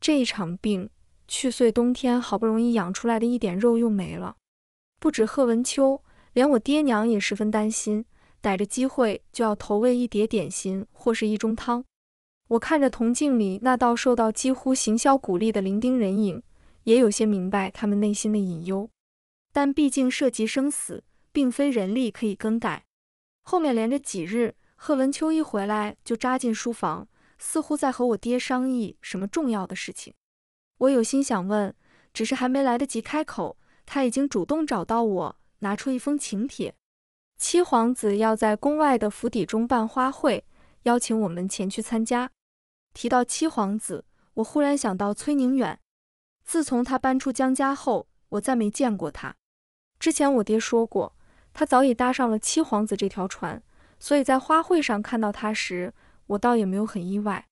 这一场病，去岁冬天好不容易养出来的一点肉又没了。不止贺文秋，连我爹娘也十分担心，逮着机会就要投喂一碟点心或是一盅汤。我看着铜镜里那道受到几乎行销鼓励的伶仃人影。也有些明白他们内心的隐忧，但毕竟涉及生死，并非人力可以更改。后面连着几日，贺文秋一回来就扎进书房，似乎在和我爹商议什么重要的事情。我有心想问，只是还没来得及开口，他已经主动找到我，拿出一封请帖。七皇子要在宫外的府邸中办花会，邀请我们前去参加。提到七皇子，我忽然想到崔宁远。自从他搬出江家后，我再没见过他。之前我爹说过，他早已搭上了七皇子这条船，所以在花会上看到他时，我倒也没有很意外。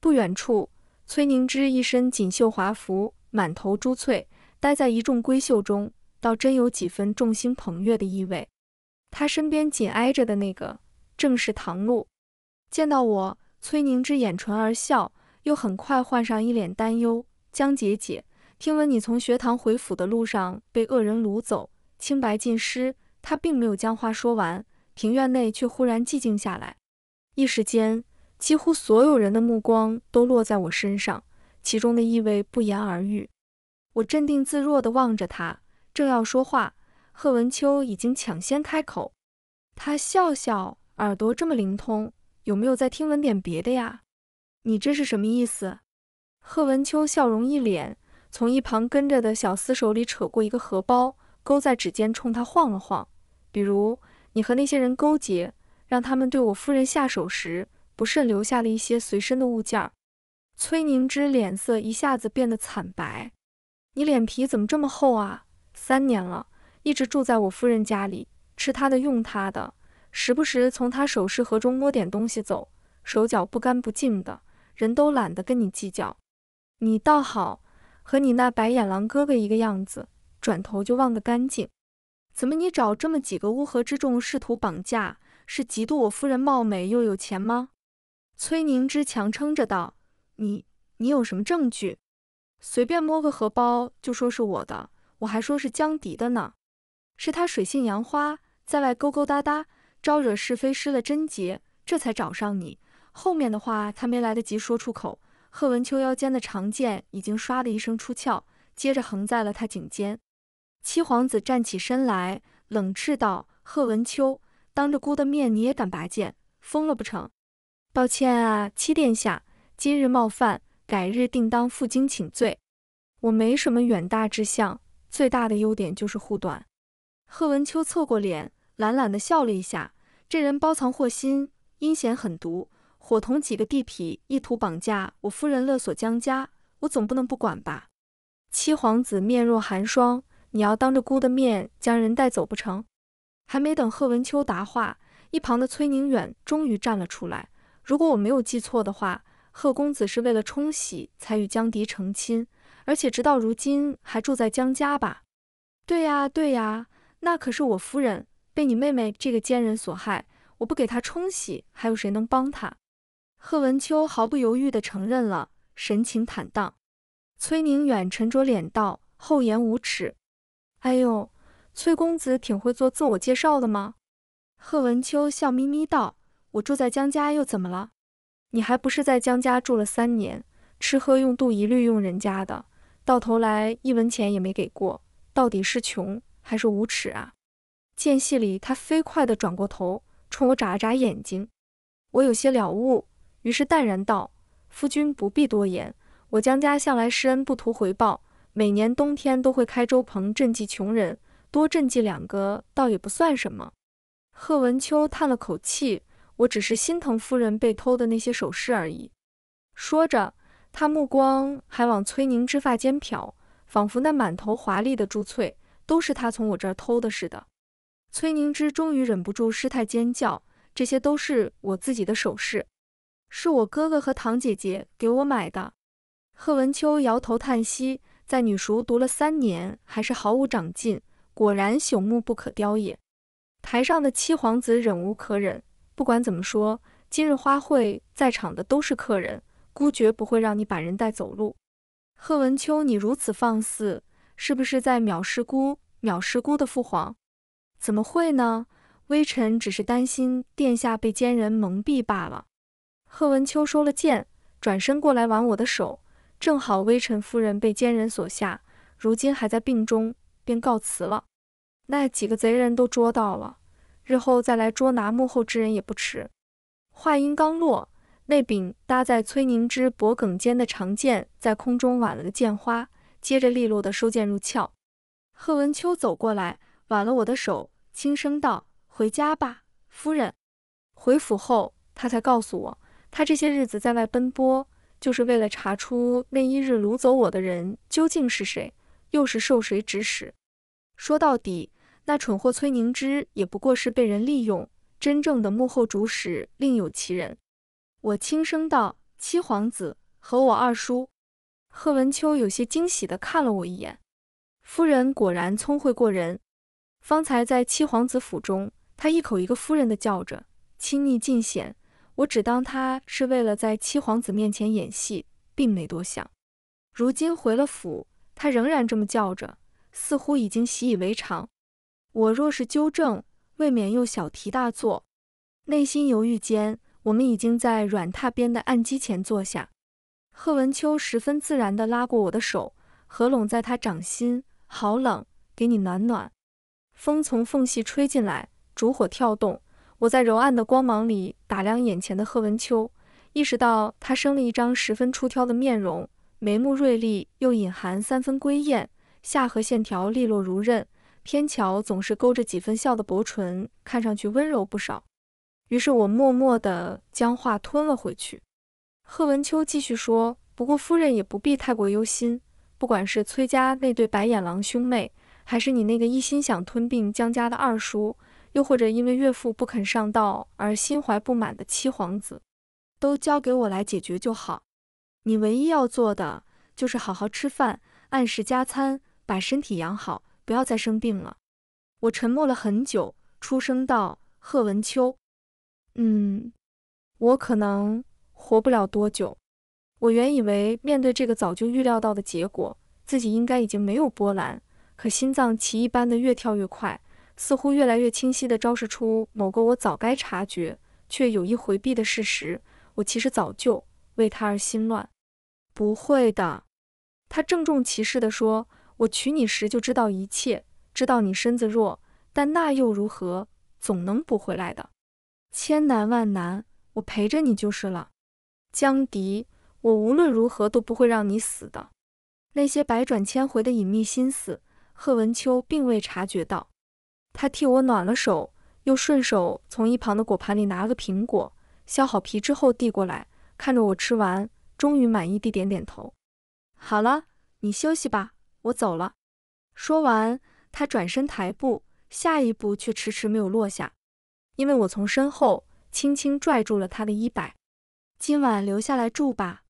不远处，崔宁之一身锦绣华服，满头珠翠，待在一众闺秀中，倒真有几分众星捧月的意味。他身边紧挨着的那个正是唐露。见到我，崔凝之掩唇而笑，又很快换上一脸担忧。江姐姐，听闻你从学堂回府的路上被恶人掳走，清白尽失。他并没有将话说完，庭院内却忽然寂静下来，一时间，几乎所有人的目光都落在我身上，其中的意味不言而喻。我镇定自若地望着他，正要说话，贺文秋已经抢先开口。他笑笑，耳朵这么灵通，有没有再听闻点别的呀？你这是什么意思？贺文秋笑容一脸，从一旁跟着的小厮手里扯过一个荷包，勾在指尖，冲他晃了晃。比如你和那些人勾结，让他们对我夫人下手时，不慎留下了一些随身的物件。崔凝之脸色一下子变得惨白。你脸皮怎么这么厚啊？三年了，一直住在我夫人家里，吃她的，用她的，时不时从她首饰盒中摸点东西走，手脚不干不净的，人都懒得跟你计较。你倒好，和你那白眼狼哥哥一个样子，转头就忘得干净。怎么你找这么几个乌合之众试图绑架，是嫉妒我夫人貌美又有钱吗？崔凝之强撑着道：“你你有什么证据？随便摸个荷包就说是我的，我还说是江迪的呢。是他水性杨花，在外勾勾搭搭，招惹是非，失了贞洁，这才找上你。后面的话他没来得及说出口。”贺文秋腰间的长剑已经唰的一声出鞘，接着横在了他颈间。七皇子站起身来，冷斥道：“贺文秋，当着姑的面你也敢拔剑，疯了不成？”抱歉啊，七殿下，今日冒犯，改日定当负荆请罪。我没什么远大志向，最大的优点就是护短。贺文秋侧过脸，懒懒地笑了一下。这人包藏祸心，阴险狠毒。伙同几个地痞，意图绑架我夫人，勒索江家，我总不能不管吧？七皇子面若寒霜，你要当着姑的面将人带走不成？还没等贺文秋答话，一旁的崔宁远终于站了出来。如果我没有记错的话，贺公子是为了冲喜才与江迪成亲，而且直到如今还住在江家吧？对呀，对呀，那可是我夫人被你妹妹这个奸人所害，我不给她冲喜，还有谁能帮她？贺文秋毫不犹豫地承认了，神情坦荡。崔宁远沉着脸道：“厚颜无耻！哎呦，崔公子挺会做自我介绍的吗？”贺文秋笑眯眯道：“我住在江家又怎么了？你还不是在江家住了三年，吃喝用度一律用人家的，到头来一文钱也没给过，到底是穷还是无耻啊？”间隙里，他飞快地转过头，冲我眨了眨眼睛。我有些了悟。于是淡然道：“夫君不必多言，我江家向来施恩不图回报，每年冬天都会开粥棚赈济穷人，多赈济两个倒也不算什么。”贺文秋叹了口气：“我只是心疼夫人被偷的那些首饰而已。”说着，他目光还往崔宁之发间瞟，仿佛那满头华丽的珠翠都是他从我这儿偷的似的。崔宁之终于忍不住失态尖叫：“这些都是我自己的首饰。”是我哥哥和堂姐姐给我买的。贺文秋摇头叹息，在女塾读了三年，还是毫无长进，果然朽木不可雕也。台上的七皇子忍无可忍，不管怎么说，今日花会在场的都是客人，姑绝不会让你把人带走路。贺文秋，你如此放肆，是不是在藐视姑？藐视姑的父皇？怎么会呢？微臣只是担心殿下被奸人蒙蔽罢了。贺文秋收了剑，转身过来挽我的手。正好微臣夫人被奸人所下，如今还在病中，便告辞了。那几个贼人都捉到了，日后再来捉拿幕后之人也不迟。话音刚落，那柄搭在崔凝之脖颈间的长剑在空中挽了个剑花，接着利落的收剑入鞘。贺文秋走过来，挽了我的手，轻声道：“回家吧，夫人。”回府后，他才告诉我。他这些日子在外奔波，就是为了查出那一日掳走我的人究竟是谁，又是受谁指使。说到底，那蠢货崔凝之也不过是被人利用，真正的幕后主使另有其人。我轻声道：“七皇子和我二叔。”贺文秋有些惊喜地看了我一眼，夫人果然聪慧过人。方才在七皇子府中，他一口一个夫人的叫着，亲昵尽显。我只当他是为了在七皇子面前演戏，并没多想。如今回了府，他仍然这么叫着，似乎已经习以为常。我若是纠正，未免又小题大做。内心犹豫间，我们已经在软榻边的案几前坐下。贺文秋十分自然地拉过我的手，合拢在他掌心。好冷，给你暖暖。风从缝隙吹进来，烛火跳动。我在柔暗的光芒里打量眼前的贺文秋，意识到他生了一张十分出挑的面容，眉目锐利又隐含三分归艳，下颌线条利落如刃，偏巧总是勾着几分笑的薄唇，看上去温柔不少。于是我默默地将话吞了回去。贺文秋继续说：“不过夫人也不必太过忧心，不管是崔家那对白眼狼兄妹，还是你那个一心想吞并江家的二叔。”又或者因为岳父不肯上道而心怀不满的七皇子，都交给我来解决就好。你唯一要做的就是好好吃饭，按时加餐，把身体养好，不要再生病了。我沉默了很久，出声道：“贺文秋，嗯，我可能活不了多久。”我原以为面对这个早就预料到的结果，自己应该已经没有波澜，可心脏奇异般的越跳越快。似乎越来越清晰地昭示出某个我早该察觉却有意回避的事实：我其实早就为他而心乱。不会的，他郑重其事地说：“我娶你时就知道一切，知道你身子弱，但那又如何？总能补回来的。千难万难，我陪着你就是了。江迪，我无论如何都不会让你死的。”那些百转千回的隐秘心思，贺文秋并未察觉到。他替我暖了手，又顺手从一旁的果盘里拿了个苹果，削好皮之后递过来，看着我吃完，终于满意地点点头。好了，你休息吧，我走了。说完，他转身抬步，下一步却迟迟没有落下，因为我从身后轻轻拽住了他的衣摆。今晚留下来住吧。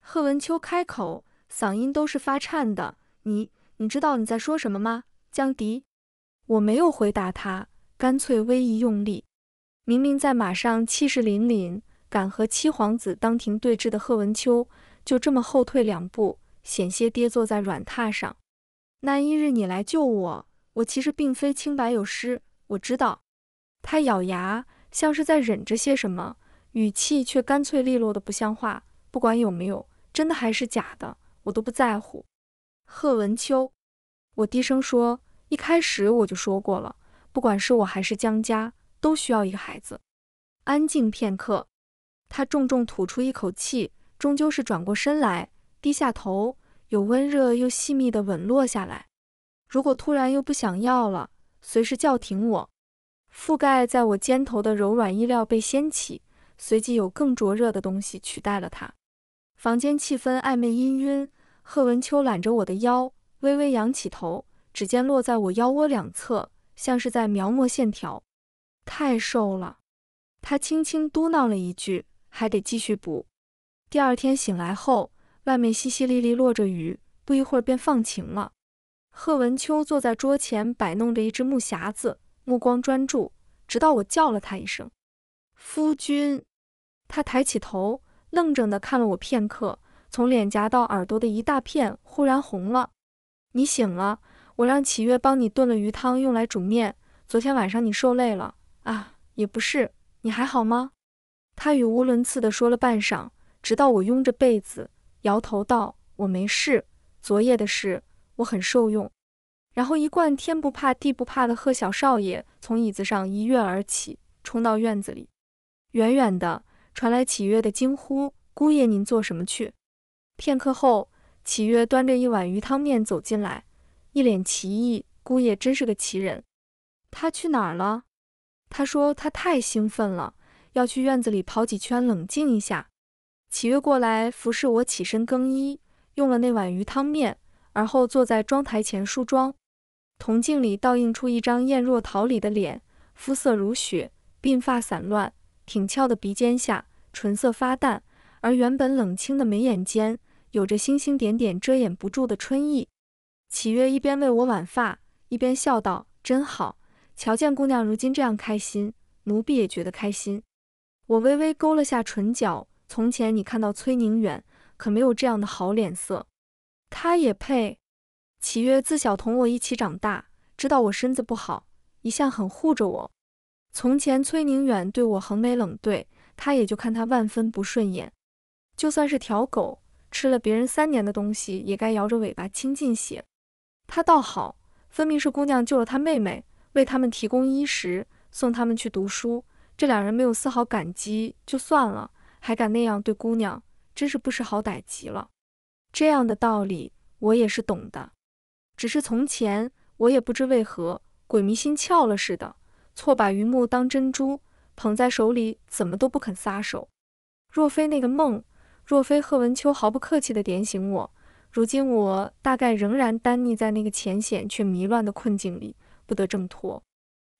贺文秋开口，嗓音都是发颤的。你，你知道你在说什么吗，江迪？我没有回答他，干脆微一用力。明明在马上气势凛凛，敢和七皇子当庭对峙的贺文秋，就这么后退两步，险些跌坐在软榻上。那一日你来救我，我其实并非清白有失。我知道。他咬牙，像是在忍着些什么，语气却干脆利落的不像话。不管有没有，真的还是假的，我都不在乎。贺文秋，我低声说。一开始我就说过了，不管是我还是江家，都需要一个孩子。安静片刻，他重重吐出一口气，终究是转过身来，低下头，有温热又细密的吻落下来。如果突然又不想要了，随时叫停我。覆盖在我肩头的柔软衣料被掀起，随即有更灼热的东西取代了它。房间气氛暧昧氤氲，贺文秋揽着我的腰，微微仰起头。指尖落在我腰窝两侧，像是在描摹线条。太瘦了，他轻轻嘟囔了一句，还得继续补。第二天醒来后，外面淅淅沥沥落着雨，不一会儿便放晴了。贺文秋坐在桌前摆弄着一只木匣子，目光专注，直到我叫了他一声“夫君”，他抬起头，愣怔地看了我片刻，从脸颊到耳朵的一大片忽然红了。你醒了。我让启月帮你炖了鱼汤，用来煮面。昨天晚上你受累了啊？也不是，你还好吗？他语无伦次地说了半晌，直到我拥着被子摇头道：“我没事，昨夜的事我很受用。”然后一贯天不怕地不怕的贺小少爷从椅子上一跃而起，冲到院子里。远远的传来启月的惊呼：“姑爷，您做什么去？”片刻后，启月端着一碗鱼汤面走进来。一脸奇异，姑爷真是个奇人。他去哪儿了？他说他太兴奋了，要去院子里跑几圈，冷静一下。启月过来服侍我起身更衣，用了那碗鱼汤面，而后坐在妆台前梳妆。铜镜里倒映出一张艳若桃李的脸，肤色如雪，鬓发散乱，挺翘的鼻尖下唇色发淡，而原本冷清的眉眼间有着星星点点遮掩不住的春意。启月一边为我挽发，一边笑道：“真好，瞧见姑娘如今这样开心，奴婢也觉得开心。我微微勾了下唇角。从前你看到崔宁远，可没有这样的好脸色。他也配？启月自小同我一起长大，知道我身子不好，一向很护着我。从前崔宁远对我横眉冷对，他也就看他万分不顺眼。就算是条狗，吃了别人三年的东西，也该摇着尾巴亲近些。他倒好，分明是姑娘救了他妹妹，为他们提供衣食，送他们去读书。这两人没有丝毫感激就算了，还敢那样对姑娘，真是不识好歹极了。这样的道理我也是懂的，只是从前我也不知为何鬼迷心窍了似的，错把榆木当珍珠捧在手里，怎么都不肯撒手。若非那个梦，若非贺文秋毫不客气地点醒我。如今我大概仍然单溺在那个浅显却迷乱的困境里，不得挣脱。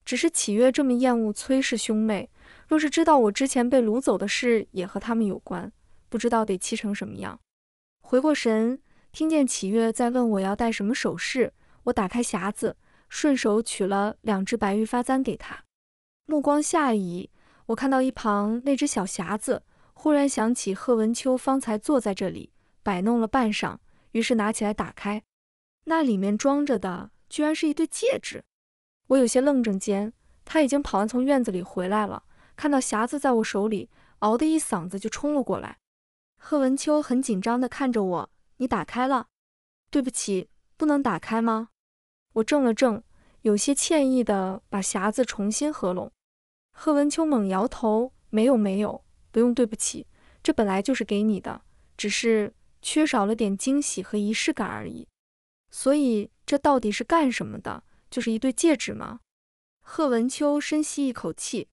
只是启月这么厌恶崔氏兄妹，若是知道我之前被掳走的事也和他们有关，不知道得气成什么样。回过神，听见启月在问我要戴什么首饰，我打开匣子，顺手取了两只白玉发簪给他。目光下移，我看到一旁那只小匣子，忽然想起贺文秋方才坐在这里摆弄了半晌。于是拿起来打开，那里面装着的居然是一对戒指。我有些愣怔间，他已经跑完从院子里回来了，看到匣子在我手里，嗷的一嗓子就冲了过来。贺文秋很紧张地看着我：“你打开了？对不起，不能打开吗？”我怔了怔，有些歉意地把匣子重新合拢。贺文秋猛摇头：“没有没有，不用对不起，这本来就是给你的，只是……”缺少了点惊喜和仪式感而已，所以这到底是干什么的？就是一对戒指吗？贺文秋深吸一口气，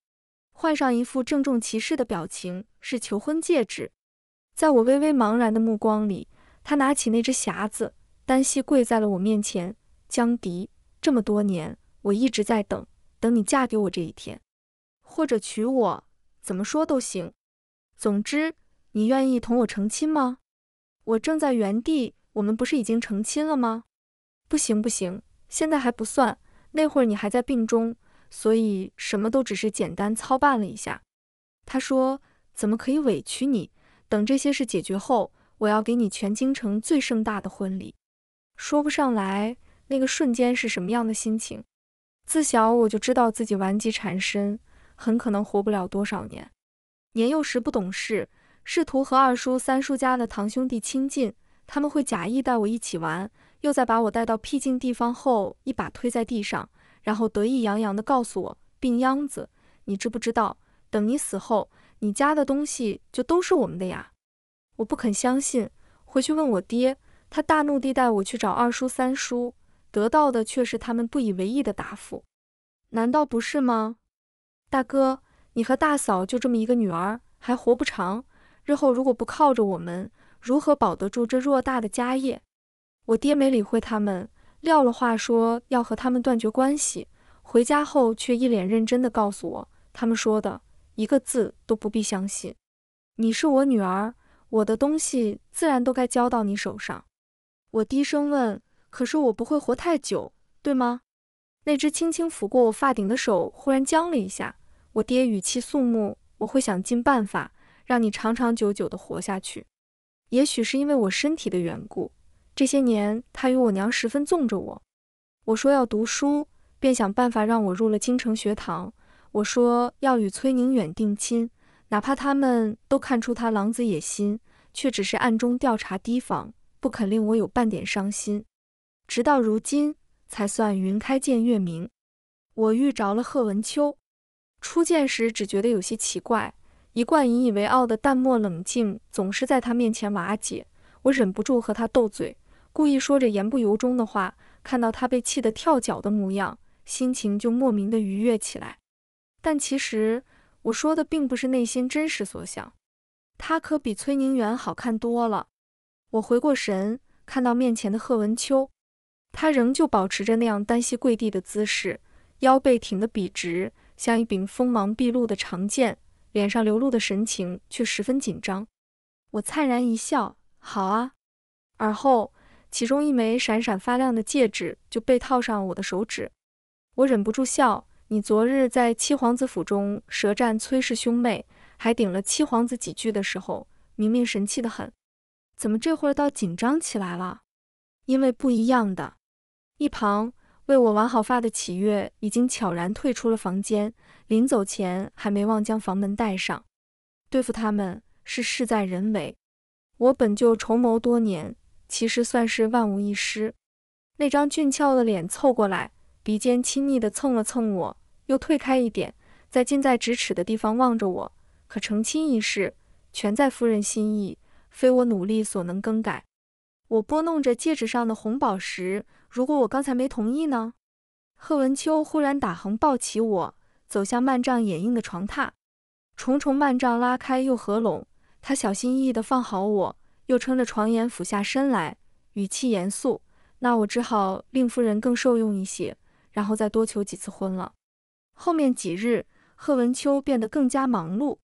换上一副郑重其事的表情，是求婚戒指。在我微微茫然的目光里，他拿起那只匣子，单膝跪在了我面前。江迪，这么多年，我一直在等，等你嫁给我这一天，或者娶我，怎么说都行。总之，你愿意同我成亲吗？我正在原地，我们不是已经成亲了吗？不行不行，现在还不算，那会儿你还在病中，所以什么都只是简单操办了一下。他说：“怎么可以委屈你？等这些事解决后，我要给你全京城最盛大的婚礼。”说不上来那个瞬间是什么样的心情。自小我就知道自己顽疾缠身，很可能活不了多少年。年幼时不懂事。试图和二叔、三叔家的堂兄弟亲近，他们会假意带我一起玩，又在把我带到僻静地方后，一把推在地上，然后得意洋洋地告诉我：“病秧子，你知不知道，等你死后，你家的东西就都是我们的呀？”我不肯相信，回去问我爹，他大怒地带我去找二叔、三叔，得到的却是他们不以为意的答复。难道不是吗？大哥，你和大嫂就这么一个女儿，还活不长？日后如果不靠着我们，如何保得住这偌大的家业？我爹没理会他们，撂了话说要和他们断绝关系。回家后却一脸认真地告诉我，他们说的一个字都不必相信。你是我女儿，我的东西自然都该交到你手上。我低声问：“可是我不会活太久，对吗？”那只轻轻抚过我发顶的手忽然僵了一下。我爹语气肃穆：“我会想尽办法。”让你长长久久的活下去，也许是因为我身体的缘故。这些年，他与我娘十分纵着我。我说要读书，便想办法让我入了京城学堂。我说要与崔宁远定亲，哪怕他们都看出他狼子野心，却只是暗中调查提防，不肯令我有半点伤心。直到如今，才算云开见月明。我遇着了贺文秋，初见时只觉得有些奇怪。一贯引以为傲的淡漠冷静总是在他面前瓦解，我忍不住和他斗嘴，故意说着言不由衷的话。看到他被气得跳脚的模样，心情就莫名的愉悦起来。但其实我说的并不是内心真实所想，他可比崔宁远好看多了。我回过神，看到面前的贺文秋，他仍旧保持着那样单膝跪地的姿势，腰背挺得笔直，像一柄锋芒毕露的长剑。脸上流露的神情却十分紧张，我灿然一笑，好啊。而后，其中一枚闪闪发亮的戒指就被套上我的手指，我忍不住笑，你昨日在七皇子府中舌战崔氏兄妹，还顶了七皇子几句的时候，明明神气的很，怎么这会儿倒紧张起来了？因为不一样的。一旁为我挽好发的启月已经悄然退出了房间，临走前还没忘将房门带上。对付他们是事在人为，我本就筹谋多年，其实算是万无一失。那张俊俏的脸凑过来，鼻尖亲昵地蹭了蹭我。又退开一点，在近在咫尺的地方望着我。可成亲一事，全在夫人心意，非我努力所能更改。我拨弄着戒指上的红宝石，如果我刚才没同意呢？贺文秋忽然打横抱起我，走向幔帐掩映的床榻。重重幔帐拉开又合拢，他小心翼翼地放好我，又撑着床沿俯下身来，语气严肃：“那我只好令夫人更受用一些，然后再多求几次婚了。”后面几日，贺文秋变得更加忙碌。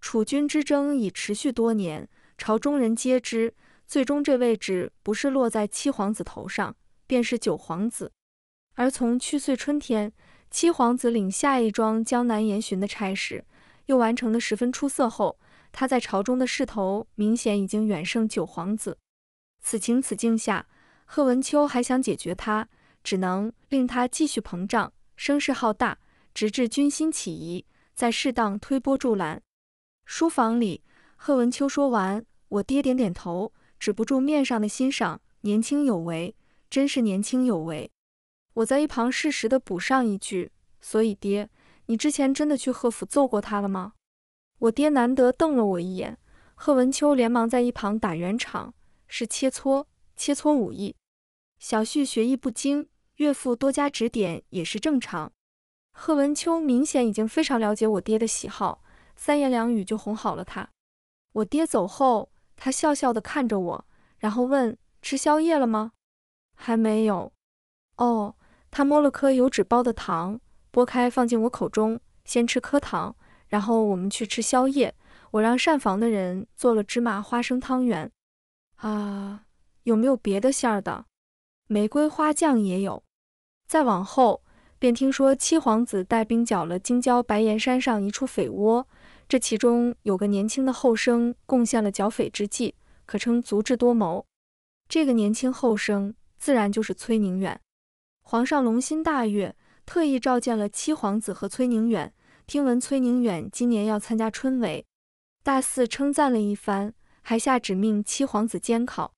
楚军之争已持续多年，朝中人皆知，最终这位置不是落在七皇子头上，便是九皇子。而从去岁春天，七皇子领下一桩江南严巡的差事，又完成的十分出色后，他在朝中的势头明显已经远胜九皇子。此情此境下，贺文秋还想解决他，只能令他继续膨胀，声势浩大。直至军心起疑，再适当推波助澜。书房里，贺文秋说完，我爹点点头，止不住面上的欣赏，年轻有为，真是年轻有为。我在一旁适时的补上一句：所以爹，你之前真的去贺府揍过他了吗？我爹难得瞪了我一眼，贺文秋连忙在一旁打圆场：是切磋，切磋武艺。小旭学艺不精，岳父多加指点也是正常。贺文秋明显已经非常了解我爹的喜好，三言两语就哄好了他。我爹走后，他笑笑地看着我，然后问：“吃宵夜了吗？”“还没有。”“哦。”他摸了颗油纸包的糖，剥开放进我口中，先吃颗糖，然后我们去吃宵夜。我让膳房的人做了芝麻花生汤圆。啊，有没有别的馅儿的？玫瑰花酱也有。再往后。便听说七皇子带兵剿了京郊白岩山上一处匪窝，这其中有个年轻的后生贡献了剿匪之计，可称足智多谋。这个年轻后生自然就是崔宁远。皇上龙心大悦，特意召见了七皇子和崔宁远。听闻崔宁远今年要参加春闱，大肆称赞了一番，还下旨命七皇子监考。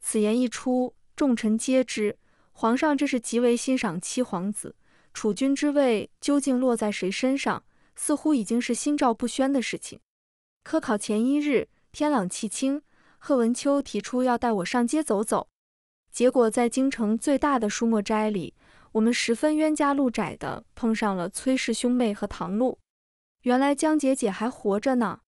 此言一出，众臣皆知，皇上这是极为欣赏七皇子。储君之位究竟落在谁身上，似乎已经是心照不宣的事情。科考前一日，天朗气清，贺文秋提出要带我上街走走。结果在京城最大的书墨斋里，我们十分冤家路窄的碰上了崔氏兄妹和唐璐。原来江姐姐还活着呢。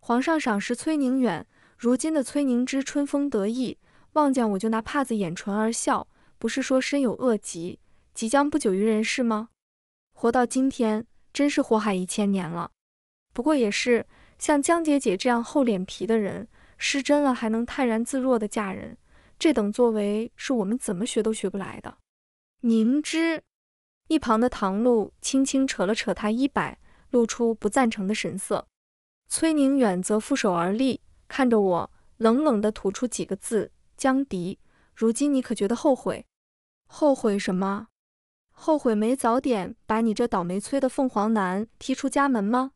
皇上赏识崔宁远，如今的崔宁之春风得意，望见我就拿帕子掩唇而笑，不是说身有恶疾。即将不久于人世吗？活到今天，真是祸害一千年了。不过也是，像江姐姐这样厚脸皮的人，失贞了还能泰然自若的嫁人，这等作为是我们怎么学都学不来的。明知一旁的唐露轻轻扯了扯他衣摆，露出不赞成的神色。崔宁远则负手而立，看着我，冷冷地吐出几个字：“江迪，如今你可觉得后悔？后悔什么？”后悔没早点把你这倒霉催的凤凰男踢出家门吗？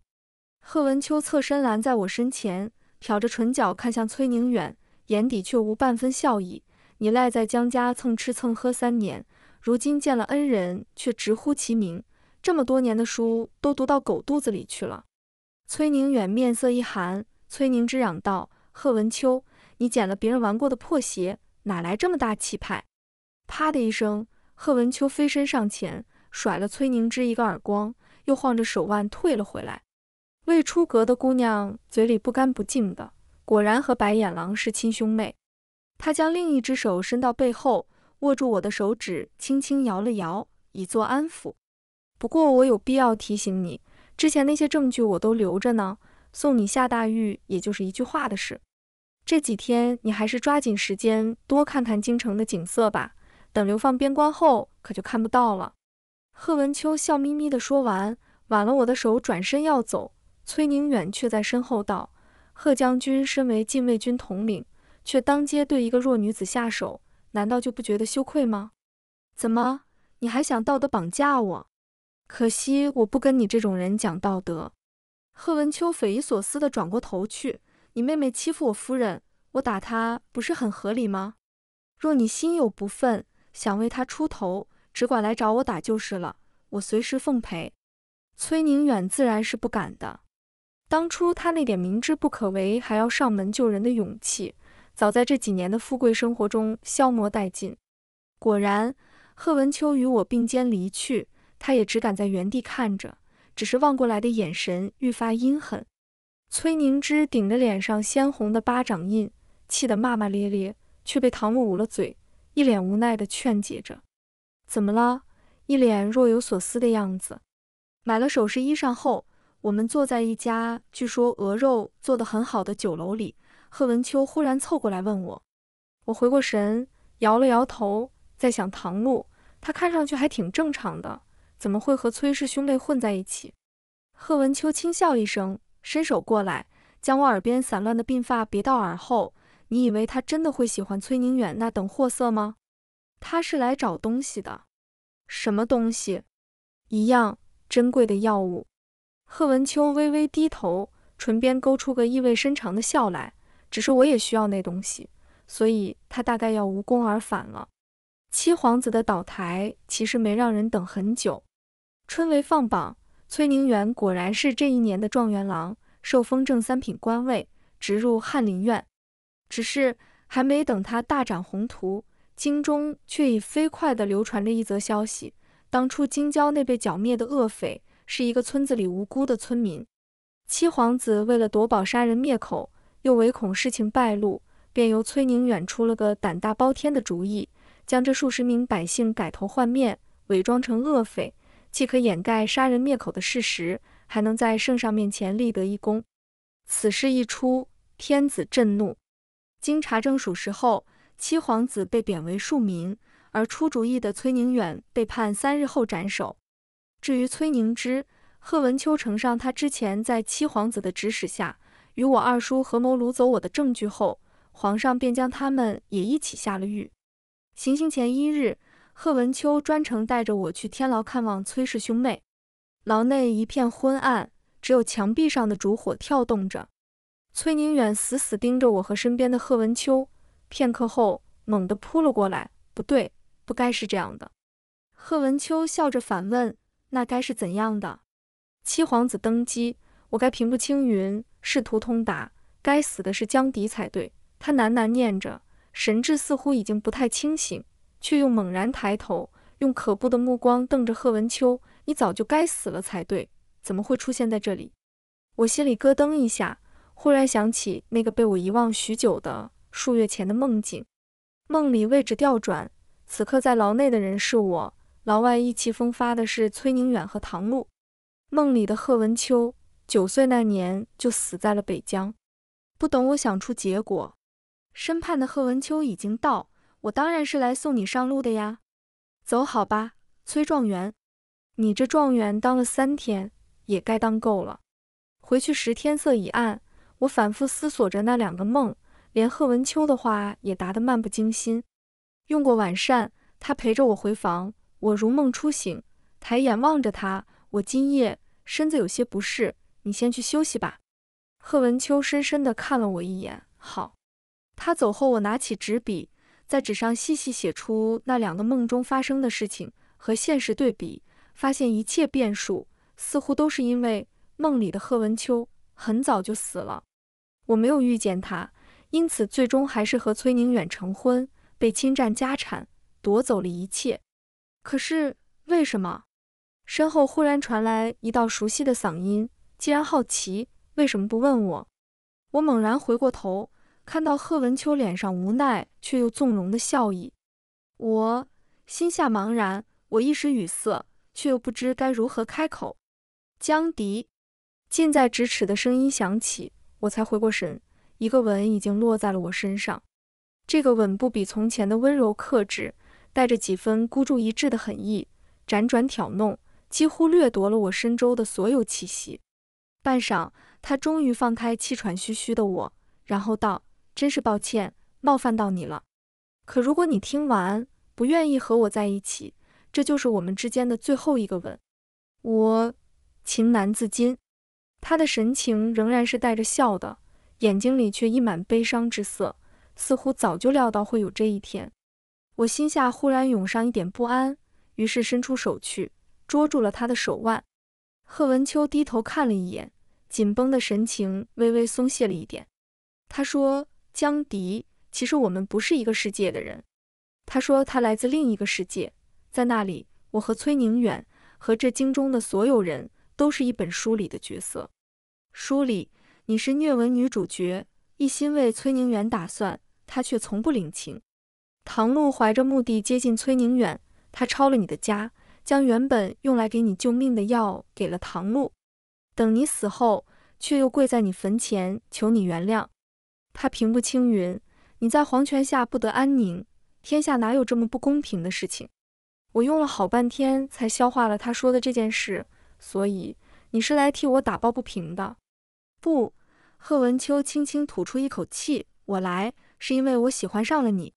贺文秋侧身拦在我身前，挑着唇角看向崔宁远，眼底却无半分笑意。你赖在江家蹭吃蹭喝三年，如今见了恩人，却直呼其名，这么多年的书都读到狗肚子里去了。崔宁远面色一寒，崔宁之嚷道：“贺文秋，你捡了别人玩过的破鞋，哪来这么大气派？”啪的一声。贺文秋飞身上前，甩了崔宁之一个耳光，又晃着手腕退了回来。未出阁的姑娘嘴里不干不净的，果然和白眼狼是亲兄妹。他将另一只手伸到背后，握住我的手指，轻轻摇了摇，以作安抚。不过我有必要提醒你，之前那些证据我都留着呢，送你下大狱也就是一句话的事。这几天你还是抓紧时间多看看京城的景色吧。等流放边关后，可就看不到了。贺文秋笑眯眯地说完，挽了我的手，转身要走。崔宁远却在身后道：“贺将军身为禁卫军统领，却当街对一个弱女子下手，难道就不觉得羞愧吗？怎么，你还想道德绑架我？可惜我不跟你这种人讲道德。”贺文秋匪夷所思地转过头去：“你妹妹欺负我夫人，我打她不是很合理吗？若你心有不忿，想为她出头，只管来找我打就是了，我随时奉陪。”崔宁远自然是不敢的。当初他那点明知不可为还要上门救人的勇气，早在这几年的富贵生活中消磨殆尽。果然，贺文秋与我并肩离去，他也只敢在原地看着，只是望过来的眼神愈发阴狠。崔凝之顶着脸上鲜红的巴掌印，气得骂骂咧咧，却被唐木捂了嘴，一脸无奈地劝解着：“怎么了？”一脸若有所思的样子。买了首饰衣裳后。我们坐在一家据说鹅肉做得很好的酒楼里，贺文秋忽然凑过来问我，我回过神，摇了摇头，在想唐露，他看上去还挺正常的，怎么会和崔氏兄妹混在一起？贺文秋轻笑一声，伸手过来，将我耳边散乱的鬓发别到耳后。你以为他真的会喜欢崔宁远那等货色吗？他是来找东西的。什么东西？一样珍贵的药物。贺文秋微微低头，唇边勾出个意味深长的笑来。只是我也需要那东西，所以他大概要无功而返了。七皇子的倒台其实没让人等很久。春闱放榜，崔宁远果然是这一年的状元郎，受封正三品官位，直入翰林院。只是还没等他大展宏图，京中却已飞快地流传着一则消息：当初京郊那被剿灭的恶匪。是一个村子里无辜的村民，七皇子为了夺宝杀人灭口，又唯恐事情败露，便由崔宁远出了个胆大包天的主意，将这数十名百姓改头换面，伪装成恶匪，既可掩盖杀人灭口的事实，还能在圣上面前立得一功。此事一出，天子震怒。经查证属实后，七皇子被贬为庶民，而出主意的崔宁远被判三日后斩首。至于崔凝之、贺文秋呈上他之前在七皇子的指使下与我二叔合谋掳走我的证据后，皇上便将他们也一起下了狱。行刑前一日，贺文秋专程带着我去天牢看望崔氏兄妹。牢内一片昏暗，只有墙壁上的烛火跳动着。崔宁远死死盯着我和身边的贺文秋，片刻后猛地扑了过来。不对，不该是这样的。贺文秋笑着反问。那该是怎样的？七皇子登基，我该平步青云，仕途通达，该死的是江迪才对。他喃喃念着，神志似乎已经不太清醒，却又猛然抬头，用可怖的目光瞪着贺文秋：“你早就该死了才对，怎么会出现在这里？”我心里咯噔一下，忽然想起那个被我遗忘许久的数月前的梦境。梦里位置调转，此刻在牢内的人是我。牢外意气风发的是崔宁远和唐露，梦里的贺文秋九岁那年就死在了北疆。不等我想出结果，身畔的贺文秋已经到。我当然是来送你上路的呀。走好吧，崔状元，你这状元当了三天，也该当够了。回去时天色已暗，我反复思索着那两个梦，连贺文秋的话也答得漫不经心。用过晚膳，他陪着我回房。我如梦初醒，抬眼望着他。我今夜身子有些不适，你先去休息吧。贺文秋深深地看了我一眼，好。他走后，我拿起纸笔，在纸上细细写出那两个梦中发生的事情和现实对比，发现一切变数似乎都是因为梦里的贺文秋很早就死了。我没有遇见他，因此最终还是和崔宁远成婚，被侵占家产，夺走了一切。可是为什么？身后忽然传来一道熟悉的嗓音。既然好奇，为什么不问我？我猛然回过头，看到贺文秋脸上无奈却又纵容的笑意。我心下茫然，我一时语塞，却又不知该如何开口。江迪，近在咫尺的声音响起，我才回过神，一个吻已经落在了我身上。这个吻不比从前的温柔克制。带着几分孤注一掷的狠意，辗转挑弄，几乎掠夺了我身周的所有气息。半晌，他终于放开气喘吁吁的我，然后道：“真是抱歉，冒犯到你了。可如果你听完不愿意和我在一起，这就是我们之间的最后一个吻。”我情难自禁。他的神情仍然是带着笑的，眼睛里却溢满悲伤之色，似乎早就料到会有这一天。我心下忽然涌上一点不安，于是伸出手去捉住了他的手腕。贺文秋低头看了一眼。紧绷的神情微微松懈了一点。他说：“江迪，其实我们不是一个世界的人。”他说：“他来自另一个世界，在那里，我和崔宁远和这京中的所有人都是一本书里的角色。书里你是虐文女主角，一心为崔宁远打算，他却从不领情。唐璐怀着目的接近崔宁远，他抄了你的家，将原本用来给你救命的药给了唐璐。”等你死后，却又跪在你坟前求你原谅。他平步青云，你在黄泉下不得安宁。天下哪有这么不公平的事情？我用了好半天才消化了他说的这件事，所以你是来替我打抱不平的。不，贺文秋轻轻吐出一口气，我来是因为我喜欢上了你，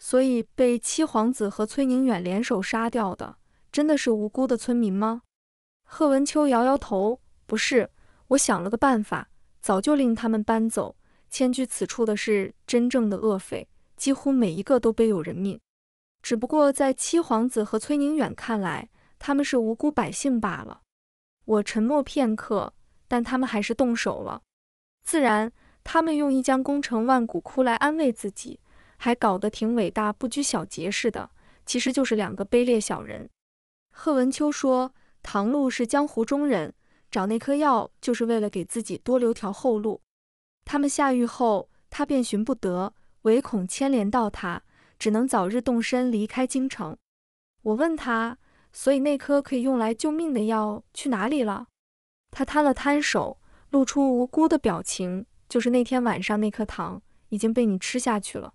所以被七皇子和崔宁远联手杀掉的，真的是无辜的村民吗？贺文秋摇摇头。不是，我想了个办法，早就令他们搬走。迁居此处的是真正的恶匪，几乎每一个都背有人命。只不过在七皇子和崔宁远看来，他们是无辜百姓罢了。我沉默片刻，但他们还是动手了。自然，他们用一将功成万骨枯来安慰自己，还搞得挺伟大、不拘小节似的。其实就是两个卑劣小人。贺文秋说：“唐璐是江湖中人。”找那颗药就是为了给自己多留条后路。他们下狱后，他便寻不得，唯恐牵连到他，只能早日动身离开京城。我问他，所以那颗可以用来救命的药去哪里了？他摊了摊手，露出无辜的表情，就是那天晚上那颗糖已经被你吃下去了。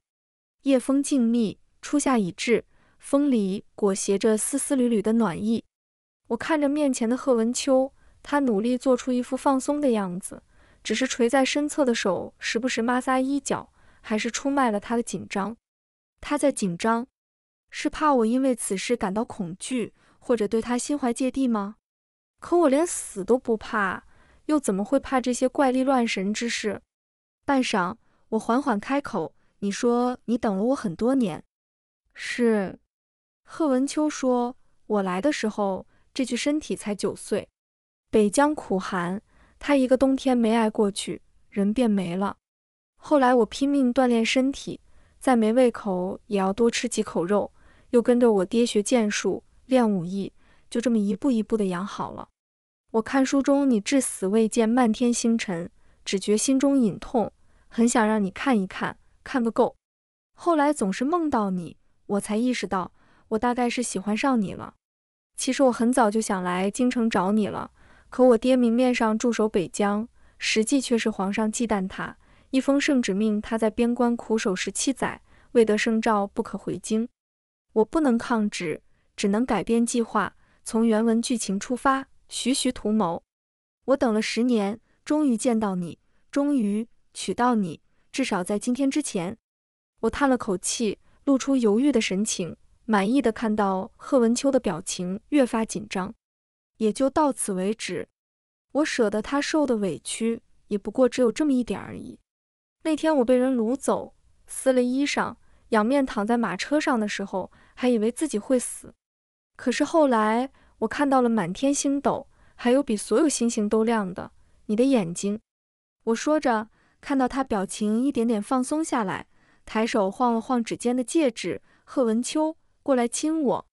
夜风静谧，初夏已至，风里裹挟着丝丝缕缕的暖意。我看着面前的贺文秋。他努力做出一副放松的样子，只是垂在身侧的手时不时摩挲衣角，还是出卖了他的紧张。他在紧张，是怕我因为此事感到恐惧，或者对他心怀芥蒂吗？可我连死都不怕，又怎么会怕这些怪力乱神之事？半晌，我缓缓开口：“你说你等了我很多年。”是，贺文秋说：“我来的时候，这具身体才九岁。”北疆苦寒，他一个冬天没挨过去，人便没了。后来我拼命锻炼身体，再没胃口也要多吃几口肉，又跟着我爹学剑术、练武艺，就这么一步一步的养好了。我看书中你至死未见漫天星辰，只觉心中隐痛，很想让你看一看，看个够。后来总是梦到你，我才意识到我大概是喜欢上你了。其实我很早就想来京城找你了。可我爹明面上驻守北疆，实际却是皇上忌惮他，一封圣旨命他在边关苦守十七载，未得圣诏不可回京。我不能抗旨，只能改变计划，从原文剧情出发，徐徐图谋。我等了十年，终于见到你，终于娶到你，至少在今天之前。我叹了口气，露出犹豫的神情，满意的看到贺文秋的表情越发紧张。也就到此为止。我舍得他受的委屈，也不过只有这么一点而已。那天我被人掳走，撕了衣裳，仰面躺在马车上的时候，还以为自己会死。可是后来，我看到了满天星斗，还有比所有星星都亮的你的眼睛。我说着，看到他表情一点点放松下来，抬手晃了晃指尖的戒指。贺文秋，过来亲我。